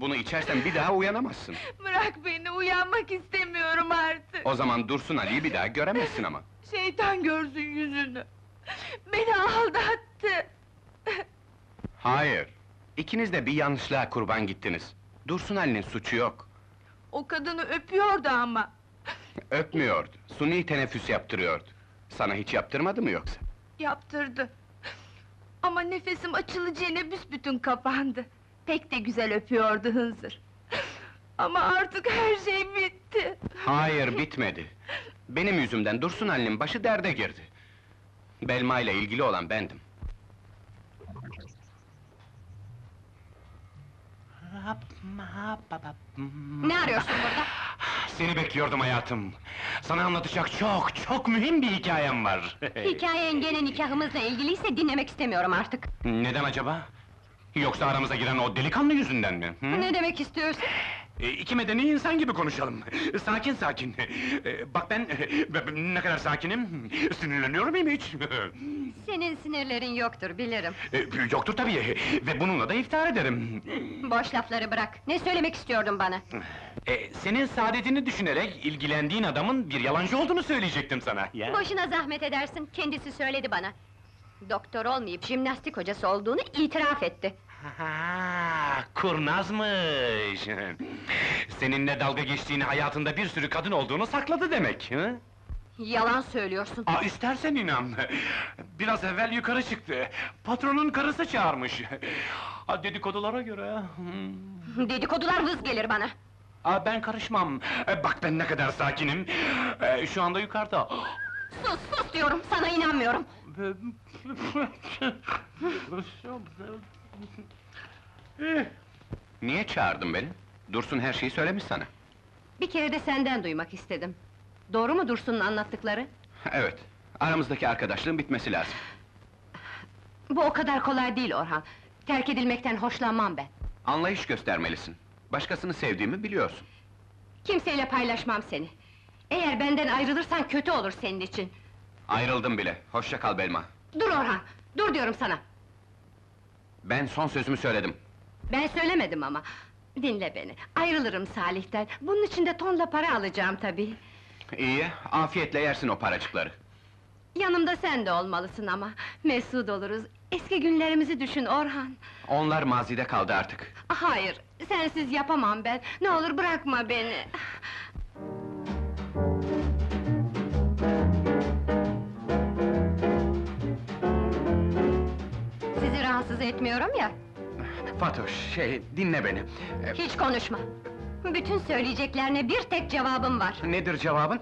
Bunu içersen bir daha uyanamazsın. Bırak beni, uyanmak istemiyorum artık. O zaman Dursun Ali'yi bir daha göremezsin ama. Şeytan görsün yüzünü. Beni aldattı. Hayır, ikiniz de bir yanlışlığa kurban gittiniz. Dursun Ali'nin suçu yok. O kadını öpüyordu ama. Öpmüyordu, suni teneffüs yaptırıyordu. Sana hiç yaptırmadı mı yoksa? Yaptırdı. Ama nefesim açılacağına büsbütün kapandı. Pek de güzel öpüyordu hınzır. Ama artık her şey bitti. Hayır, bitmedi. Benim yüzümden Dursun Ali'nin başı derde girdi. Belma ile ilgili olan bendim. Ne arıyorsun burada? Seni bekliyordum hayatım. Sana anlatacak çok, çok mühim bir hikayem var. Hikayen gene nikahımızla ilgiliyse dinlemek istemiyorum artık. Neden acaba? Yoksa aramıza giren o delikanlı yüzünden mi? hı? Ne demek istiyorsun? E, iki medeni insan gibi konuşalım. Sakin sakin. E, bak ben, ben ne kadar sakinim. Sinirleniyor muyum hiç? Senin sinirlerin yoktur, bilirim. E, Yoktur tabii ve bununla da iftihar ederim. Boş lafları bırak. Ne söylemek istiyordun bana? E, senin saadetini düşünerek ilgilendiğin adamın bir yalancı olduğunu söyleyecektim sana. Ya. Boşuna zahmet edersin, kendisi söyledi bana. Doktor olmayıp jimnastik hocası olduğunu itiraf etti. Ha, kurnazmış! Seninle dalga geçtiğini, hayatında bir sürü kadın olduğunu sakladı demek, hı? Yalan söylüyorsun. Aa, istersen inan! Biraz evvel yukarı çıktı, patronun karısı çağırmış. Ha, dedikodulara göre... hmm. Dedikodular vız gelir bana. Aa, ben karışmam, E, bak ben ne kadar sakinim! E, şu anda yukarıda... Sus, sus diyorum, sana inanmıyorum. Niye çağırdın beni? Dursun her şeyi söylemiş sana. Bir kere de senden duymak istedim. Doğru mu Dursun'un anlattıkları? Evet, aramızdaki arkadaşlığın bitmesi lazım. Bu o kadar kolay değil Orhan. Terk edilmekten hoşlanmam ben. Anlayış göstermelisin. Başkasını sevdiğimi biliyorsun. Kimseyle paylaşmam seni. Eğer benden ayrılırsan kötü olur senin için. Ayrıldım bile, hoşça kal Belma. Dur Orhan, dur diyorum sana. Ben son sözümü söyledim. Ben söylemedim ama. Dinle beni, ayrılırım Salih'ten. Bunun için de tonla para alacağım tabii. İyi, afiyetle yersin o paracıkları. Yanımda sen de olmalısın ama. Mesut oluruz. Eski günlerimizi düşün Orhan. Onlar mazide kaldı artık. Hayır, sensiz yapamam ben. Ne olur bırakma beni. Sizi rahatsız etmiyorum ya. Fatoş, şey, dinle beni. Ee, Hiç konuşma. Bütün söyleyeceklerine bir tek cevabım var. nedir cevabın?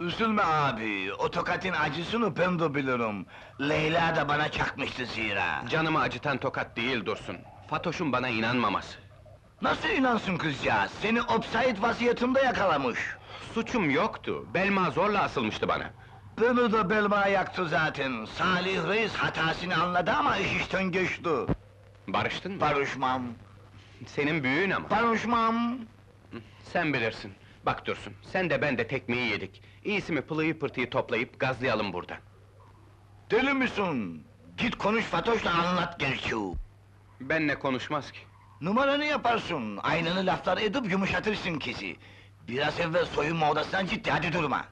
Üzülme abi, o tokatın acısını ben de bilirim. Leyla da bana çakmıştı zira. Canımı acıtan tokat değil Dursun. Fatoş'un bana inanmaması. Nasıl inansın kızcağız? Seni offside vaziyetinde yakalamış. Suçum yoktu, Belma zorla asılmıştı bana. Beni de Belma yaktı zaten. Salih Reis hatasını anladı ama iş işten geçti. Barıştın mı? Barışmam, Senin büyüğün ama. barışmam. Sen bilirsin. Bak Dursun, sen de ben de tekmeyi yedik. İyisi mi pılıyı pırtıyı toplayıp gazlayalım buradan. Deli misin? Git konuş Fatoş'la anlat gerçeği. Benle konuşmaz ki. Numaranı yaparsın, aynını laflar edip yumuşatırsın kişi. Biraz evvel soyunma odasından ciddi, hadi durma.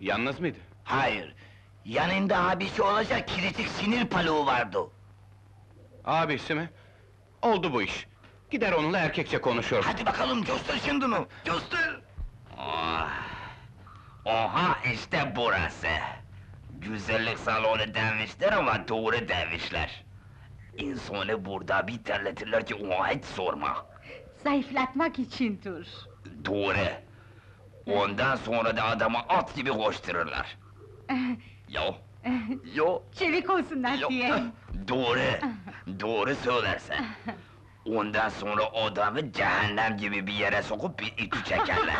Yalnız mıydı? Hayır, yanında abisi olacak kritik sinir paluğu vardı. Abisi mi? Oldu bu iş. Gider onunla erkekçe konuşuyor. Hadi bakalım, göster şimdi onu, göster! Oh. Oha işte burası. Güzellik salonu demişler ama doğru demişler. İnsanı burada bir terletirler ki oha hiç sorma. Zayıflatmak için dur. Doğru. Ondan sonra da adamı at gibi koştururlar. Yo, yo, Çevik olsunlar yo. diye. Doğru, doğru söylersen. Ondan sonra adamı cehennem gibi bir yere sokup bir ütü çekerler.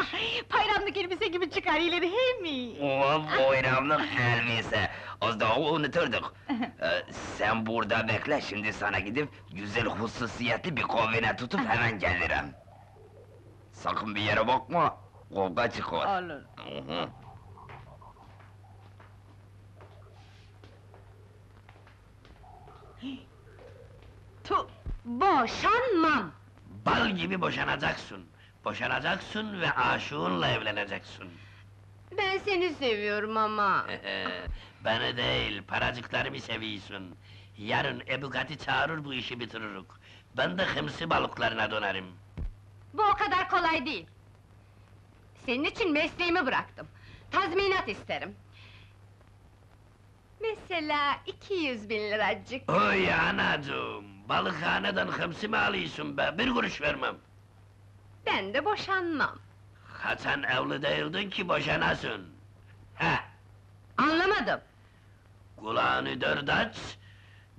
Bayramlık elbise gibi çıkar ileri he mi? O bayramlık elbise. Az daha unuturduk. Ee, sen burada bekle, şimdi sana gidip güzel hususiyetli bir kahvene tutup hemen gelirim. Sakın bir yere bakma, kavga çıkar. Olur. Hı hı. Tu. Boşanmam! Bal gibi boşanacaksın. Boşanacaksın ve aşığınla evleneceksin. Ben seni seviyorum ama. Beni değil, paracıklarımı seviyorsun. Yarın Ebugati çağırır bu işi bitiririk. Ben de hımsı balıklarına dönerim. Bu o kadar kolay değil. Senin için mesleğimi bıraktım. Tazminat isterim. Mesela 200 bin liracık. Oy anacığım, balıkhaneden hımsı mı alıyorsun be? Bir kuruş vermem. Ben de boşanmam. Ha sen evli değildin ki boşanasın. Heh, Anlamadım. kulağını dört aç,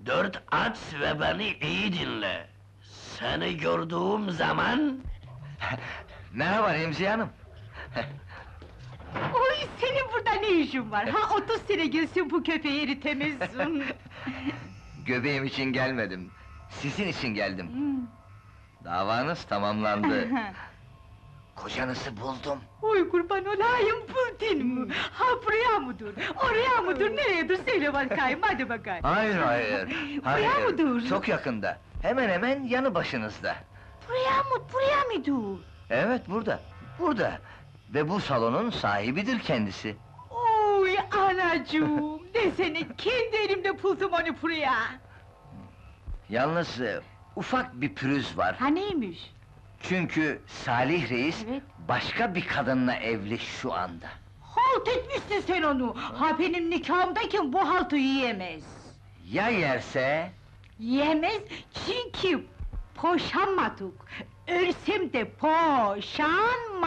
dört aç ve beni iyi dinle. Seni gördüğüm zaman... Merhaba Remziye Hanım. Oy senin burada ne işin var? Ha 30 sene gelsin bu köpeği eritemezsin. Göbeğim için gelmedim. Sizin için geldim. Hmm. Davanız tamamlandı. Kocanızı buldum. Oy kurban olayım buldun mu? Ha buraya mıdır? Oraya mıdır? Nereye dur söyle bakayım hadi bakayım. Hayır hayır. Buraya hayır. mı dur? Çok yakında. Hemen hemen yanı başınızda. Buraya mı? Buraya mı dur? Evet burada. Burada. Ve bu salonun sahibidir kendisi. Oy anacığım! Ne seni kendi elimde buldum onu buraya! Yalnız e, ufak bir pürüz var. Ha neymiş? Çünkü Salih Reis Evet. başka bir kadınla evli şu anda. Halt etmişsin sen onu! Ha benim nikahımdayken bu haltı yiyemez! Ya yerse? Yiyemez çünkü boşanmadık! Ölsem de boşanmam!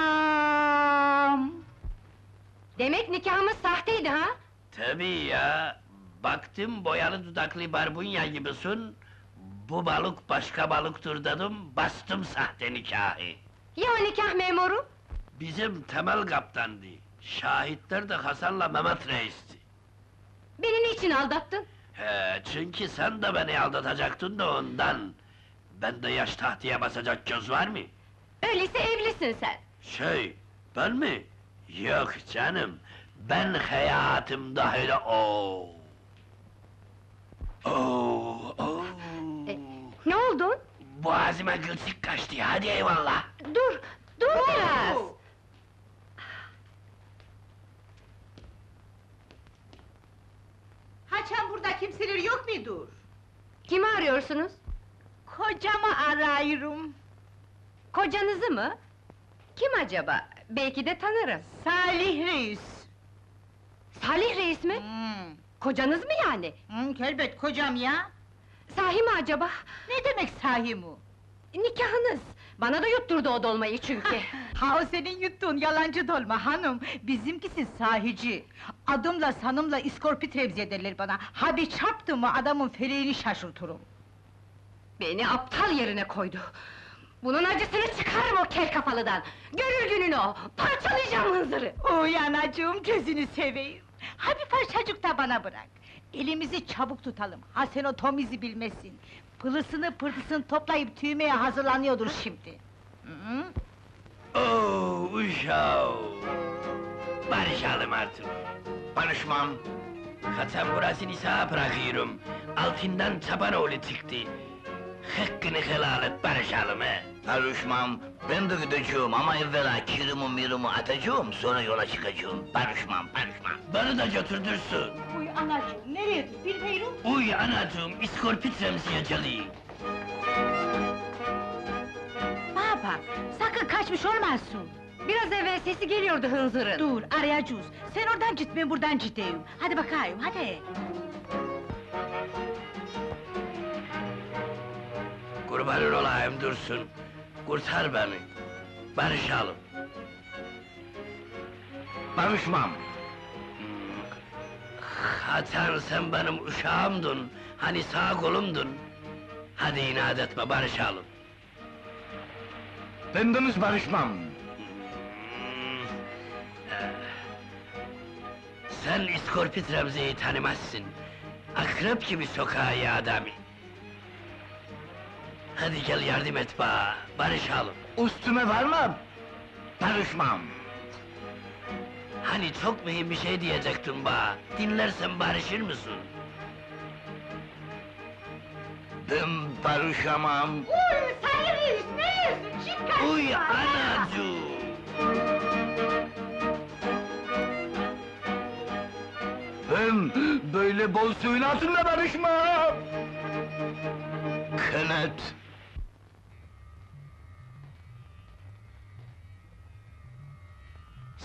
Demek nikahımız sahteydi ha? Tabii ya, Baktım boyalı dudaklı barbunya gibisin. Bu balık başka balıktır dedim, bastım sahte nikahı. Ya nikah memuru? Bizim temel kaptandı. Şahitler de Hasan'la Mehmet Reis'ti. Beni niçin aldattın? He, çünkü sen de beni aldatacaktın da ondan. Bende yaş tahtaya basacak göz var mı? Öyleyse evlisin sen. Şey, ben mi? Yok canım, ben hayatımda öyle o. Oo, oo. Ne oldu? Boğazıma gılsık kaçtı, hadi eyvallah. Dur, dur biraz! Haçan burada kimseler yok mudur? Kimi arıyorsunuz? Kocamı arıyorum. Kocanızı mı? Kim acaba? Belki de tanırım. Salih Reis. Salih Reis mi? Hmm. Kocanız mı yani? Hmm, elbet kocam ya. Sahi mi acaba? Ne demek sahi mu? Nikahınız! Bana da yutturdu o dolmayı çünkü. Ha o senin yuttuğun yalancı dolma hanım. Bizimkisi sahici. Adımla sanımla iskorpit revzi ederler bana. Ha bir mı adamın feleğini şaşırtırım. Beni aptal yerine koydu. Bunun acısını çıkarım o kel kafalıdan! Görür gününü o! Parçalayacağım hınzırı! Uy anacığım gözünü seveyim. Ha bir parçacık da bana bırak. Elimizi çabuk tutalım. Ha sen o Tomiz'i bilmesin. Pılısını pırtısını toplayıp tüymeye hazırlanıyordur şimdi. Hı? Oo, uşağım! Barışalım artık. Barışmam. Hasan burasını sağa bırakıyorum. Altından Çapanoğlu çıktı. Hakkını helal et, barışalım he. Barışmam. Ben de gideceğim ama evvela kirimi mirimi atacağım, sonra yola çıkacağım. Barışmam, barışmam. Beni de götürdürsün. Uy anacığım nerededir bilmiyorum. Uy anacığım, iskorpit remsiye çalayım. Baba sakın kaçmış olmazsın. Biraz evvel sesi geliyordu hınzırın. Dur arayacağız. Sen oradan git ben buradan gideyim. Hadi bakayım hadi. Kurbanın olayım dursun. Kurtar beni. Barışalım. Barışmam. Hasan sen benim uşağımdın. Hani sağ kolumdun. Hadi inat etme, barışalım. Bendeniz barışmam. Sen iskorpit Remzi'yi tanımazsın. Akrep gibi sokağa adamı. Hadi gel yardım et bana, barışalım. Üstüme varmam. Barışmam. Hani çok mühim bir şey diyecektin bana. Dinlersen barışır mısın? Ben barışamam. Uy Salih Reis ne yiyorsun? Çık karşıma! Uy anacığım! Ben böyle bol suyun altında barışmam. Kınet.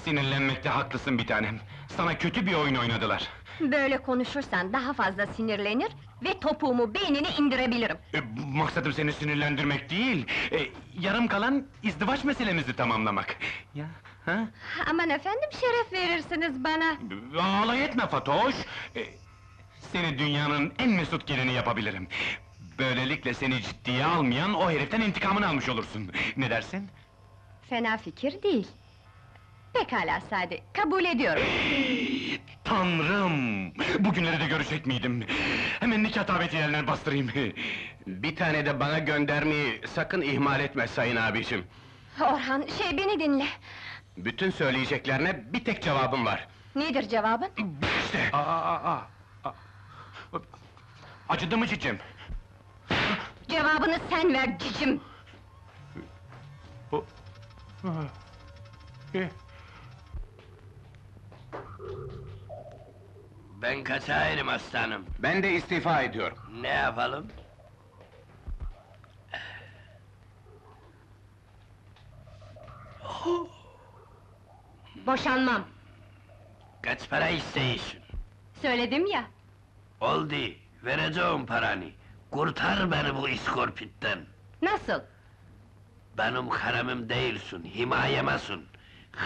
Sinirlenmekte haklısın bir tanem. Sana kötü bir oyun oynadılar. Böyle konuşursan daha fazla sinirlenir ve topuğumu beynine indirebilirim. E, maksadım seni sinirlendirmek değil, e, yarım kalan izdivaç meselemizi tamamlamak. Ya, ha? Aman efendim şeref verirsiniz bana. Ağlay etme Fatoş! E, seni dünyanın en mesut gelini yapabilirim. Böylelikle seni ciddiye almayan o heriften intikamını almış olursun. Ne dersin? Fena fikir değil. Pekala Sadi, kabul ediyorum. Tanrım! Bugünleri de görecek miydim? Hemen nikah davetiyelerine bastırayım. Bir tane de bana göndermeyi sakın ihmal etme sayın abicim. Orhan, şey beni dinle. Bütün söyleyeceklerine bir tek cevabım var. Nedir cevabın? İşte! Aa, aa, aa, aa. Acıdı mı cicim? Cevabını sen ver cicim! Ben kaçayım aslanım. Ben de istifa ediyorum. Ne yapalım? Boşanmam! Kaç para isteyiyorsun? Söyledim ya! Oldu, vereceğim paranı. Kurtar beni bu iskorpitten. Nasıl? Benim haremim değilsin, himayemesin.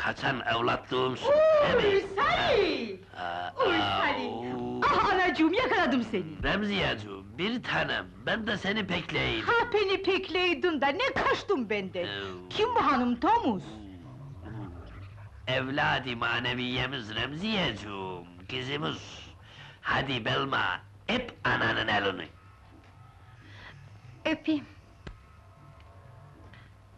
Kaçan evlatlığımsın, değil Uy mi? Salih! Aa, Uy aa, Salih! oo. Ah anacığım yakaladım seni! Remziyeciğim, bir tanem, ben de seni bekleyeyim. Ha beni pekleydin da ne kaçtın benden? Kim bu hanım Tomuz? Evladi maneviyemiz Remziyeciğim, kızımız. Hadi Belma, hep ananın elini. Öpeyim.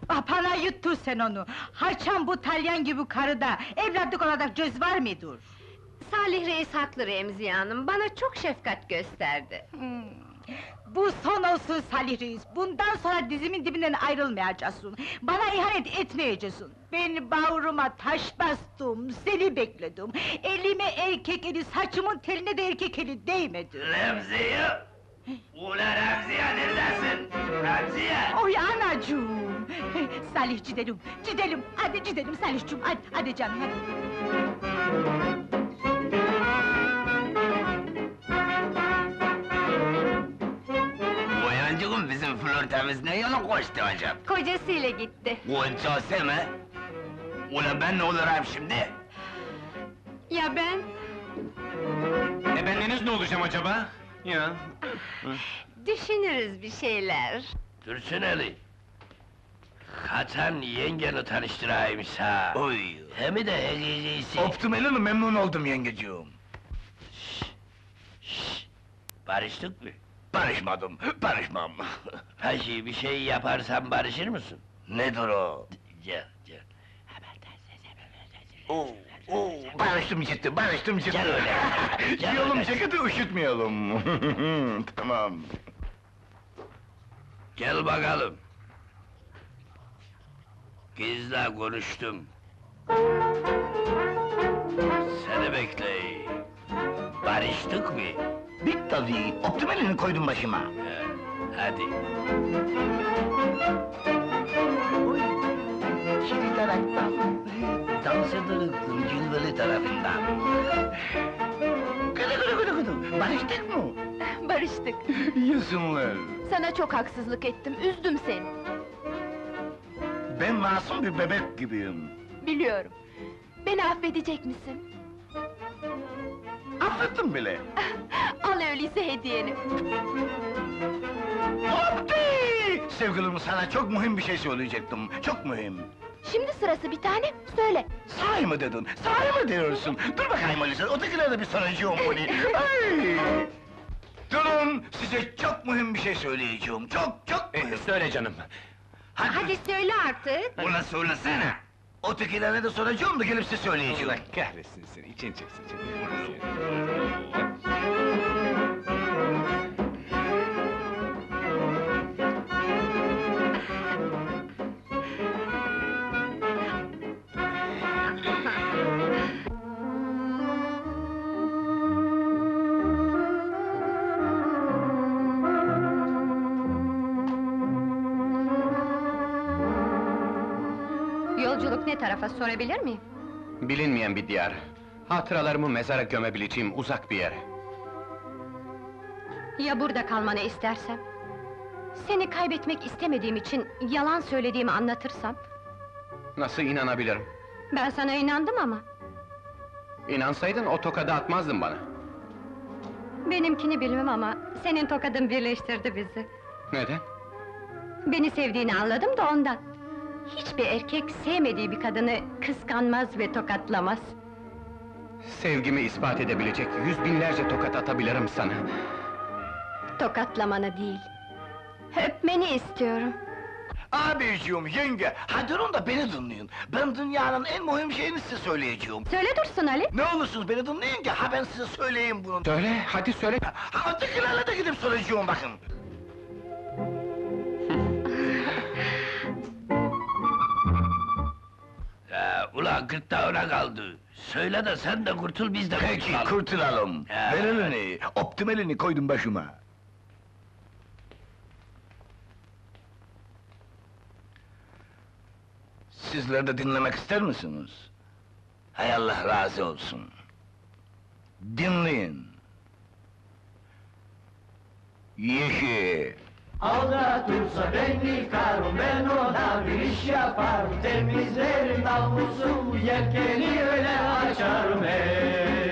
Apana yuttun sen onu! Haçan bu Talyan gibi karıda evlatlık olarak göz var mıdır? Salih Reis haklı Remziye Hanım, bana çok şefkat gösterdi. Hmm. Bu son olsun Salih Reis. Bundan sonra dizimin dibinden ayrılmayacaksın. Bana ihanet etmeyeceksin. Ben bağrıma taş bastım, seni bekledim. Elime erkek eli, saçımın teline de erkek eli değmedi. Remziye! Ula Remziye neredesin? Remziye! Oy anacığım! Salih gidelim, gidelim, hadi gidelim Salihciğim, hadi, hadi canım, hadi. Boyancığım bizim flörtemiz ne yana koştu acaba? Kocasıyla gitti. Kocası mı? Ula ben ne olurum şimdi? Ya ben? E bendeniz ne olacağım acaba? Ya, Düşünürüz bir şeyler. Dursun Ali. Kaçan yengeni tanıştırayım ha. Oy! Hem de hakikisi. Optimalini memnun oldum yengeciğim. Barıştık mı? Barışmadım, barışmam. Peki bir şey yaparsan barışır mısın? Nedir o? Gel, gel. Oo, oo, barıştım ciddi, barıştım ciddi. Gel öyle. Gel Yolum öyle. ceketi üşütmeyelim. tamam. Gel bakalım. Kızla konuştum. Seni bekleyeyim. Barıştık mı? Bit tabii, optimalini koydum başıma. He, hadi. Şirin taraftan, dans ederektim cilveli tarafından. Gıdı gıdı gıdı gıdı, barıştık mı? Barıştık. Yüzümler. Sana çok haksızlık ettim, üzdüm seni. Ben masum bir bebek gibiyim. Biliyorum. Beni affedecek misin? Affettim bile. Al öyleyse hediyeni. Opti! Sevgilim sana çok mühim bir şey söyleyecektim. Çok mühim. Şimdi sırası bir tane, söyle. Sahi mi dedin? Sahi mi diyorsun? Dur bakayım öyleyse, ötekilere de bir soracağım bunu. Ay! Durun, size çok mühim bir şey söyleyeceğim. Çok, çok mühim. e, söyle canım. Hadi söyle artık. Ulan söylesene! Ötekilere de soracağım da gelip size söyleyeceğim. Allah kahretsin seni, için çeksin seni. Yolculuk tarafa sorabilir miyim? Bilinmeyen bir diyar. Hatıralarımı mezara gömebileceğim uzak bir yere. Ya burada kalmanı istersem? Seni kaybetmek istemediğim için yalan söylediğimi anlatırsam? Nasıl inanabilirim? Ben sana inandım ama. İnansaydın o tokadı atmazdın bana. Benimkini bilmem ama senin tokadın birleştirdi bizi. Neden? Beni sevdiğini anladım da ondan. Hiçbir erkek sevmediği bir kadını kıskanmaz ve tokatlamaz. Sevgimi ispat edebilecek yüz binlerce tokat atabilirim sana. Tokatlamanı değil. Öpmeni istiyorum. Abiciğim, yenge, hadi durun da beni dinleyin. Ben dünyanın en mühim şeyini size söyleyeceğim. Söyle dursun Ali. Ne olursunuz beni dinleyin ki, ha ben size söyleyeyim bunu. Söyle, hadi söyle. Ha ötekilerle de gidip soracağım bakın. Ya, ulan gırtlağına kaldı. Söyle de sen de kurtul, biz de Peki, kurtulalım. kurtulalım. Ya. Ver elini, optimalini koydum başıma. Sizler de dinlemek ister misiniz? Hay Allah razı olsun. Dinleyin. Yeşil. Aldatırsa ben yıkarım, ben ona bir iş yaparım. Temizlerim namusumu, yelkeni öyle açarım. Hey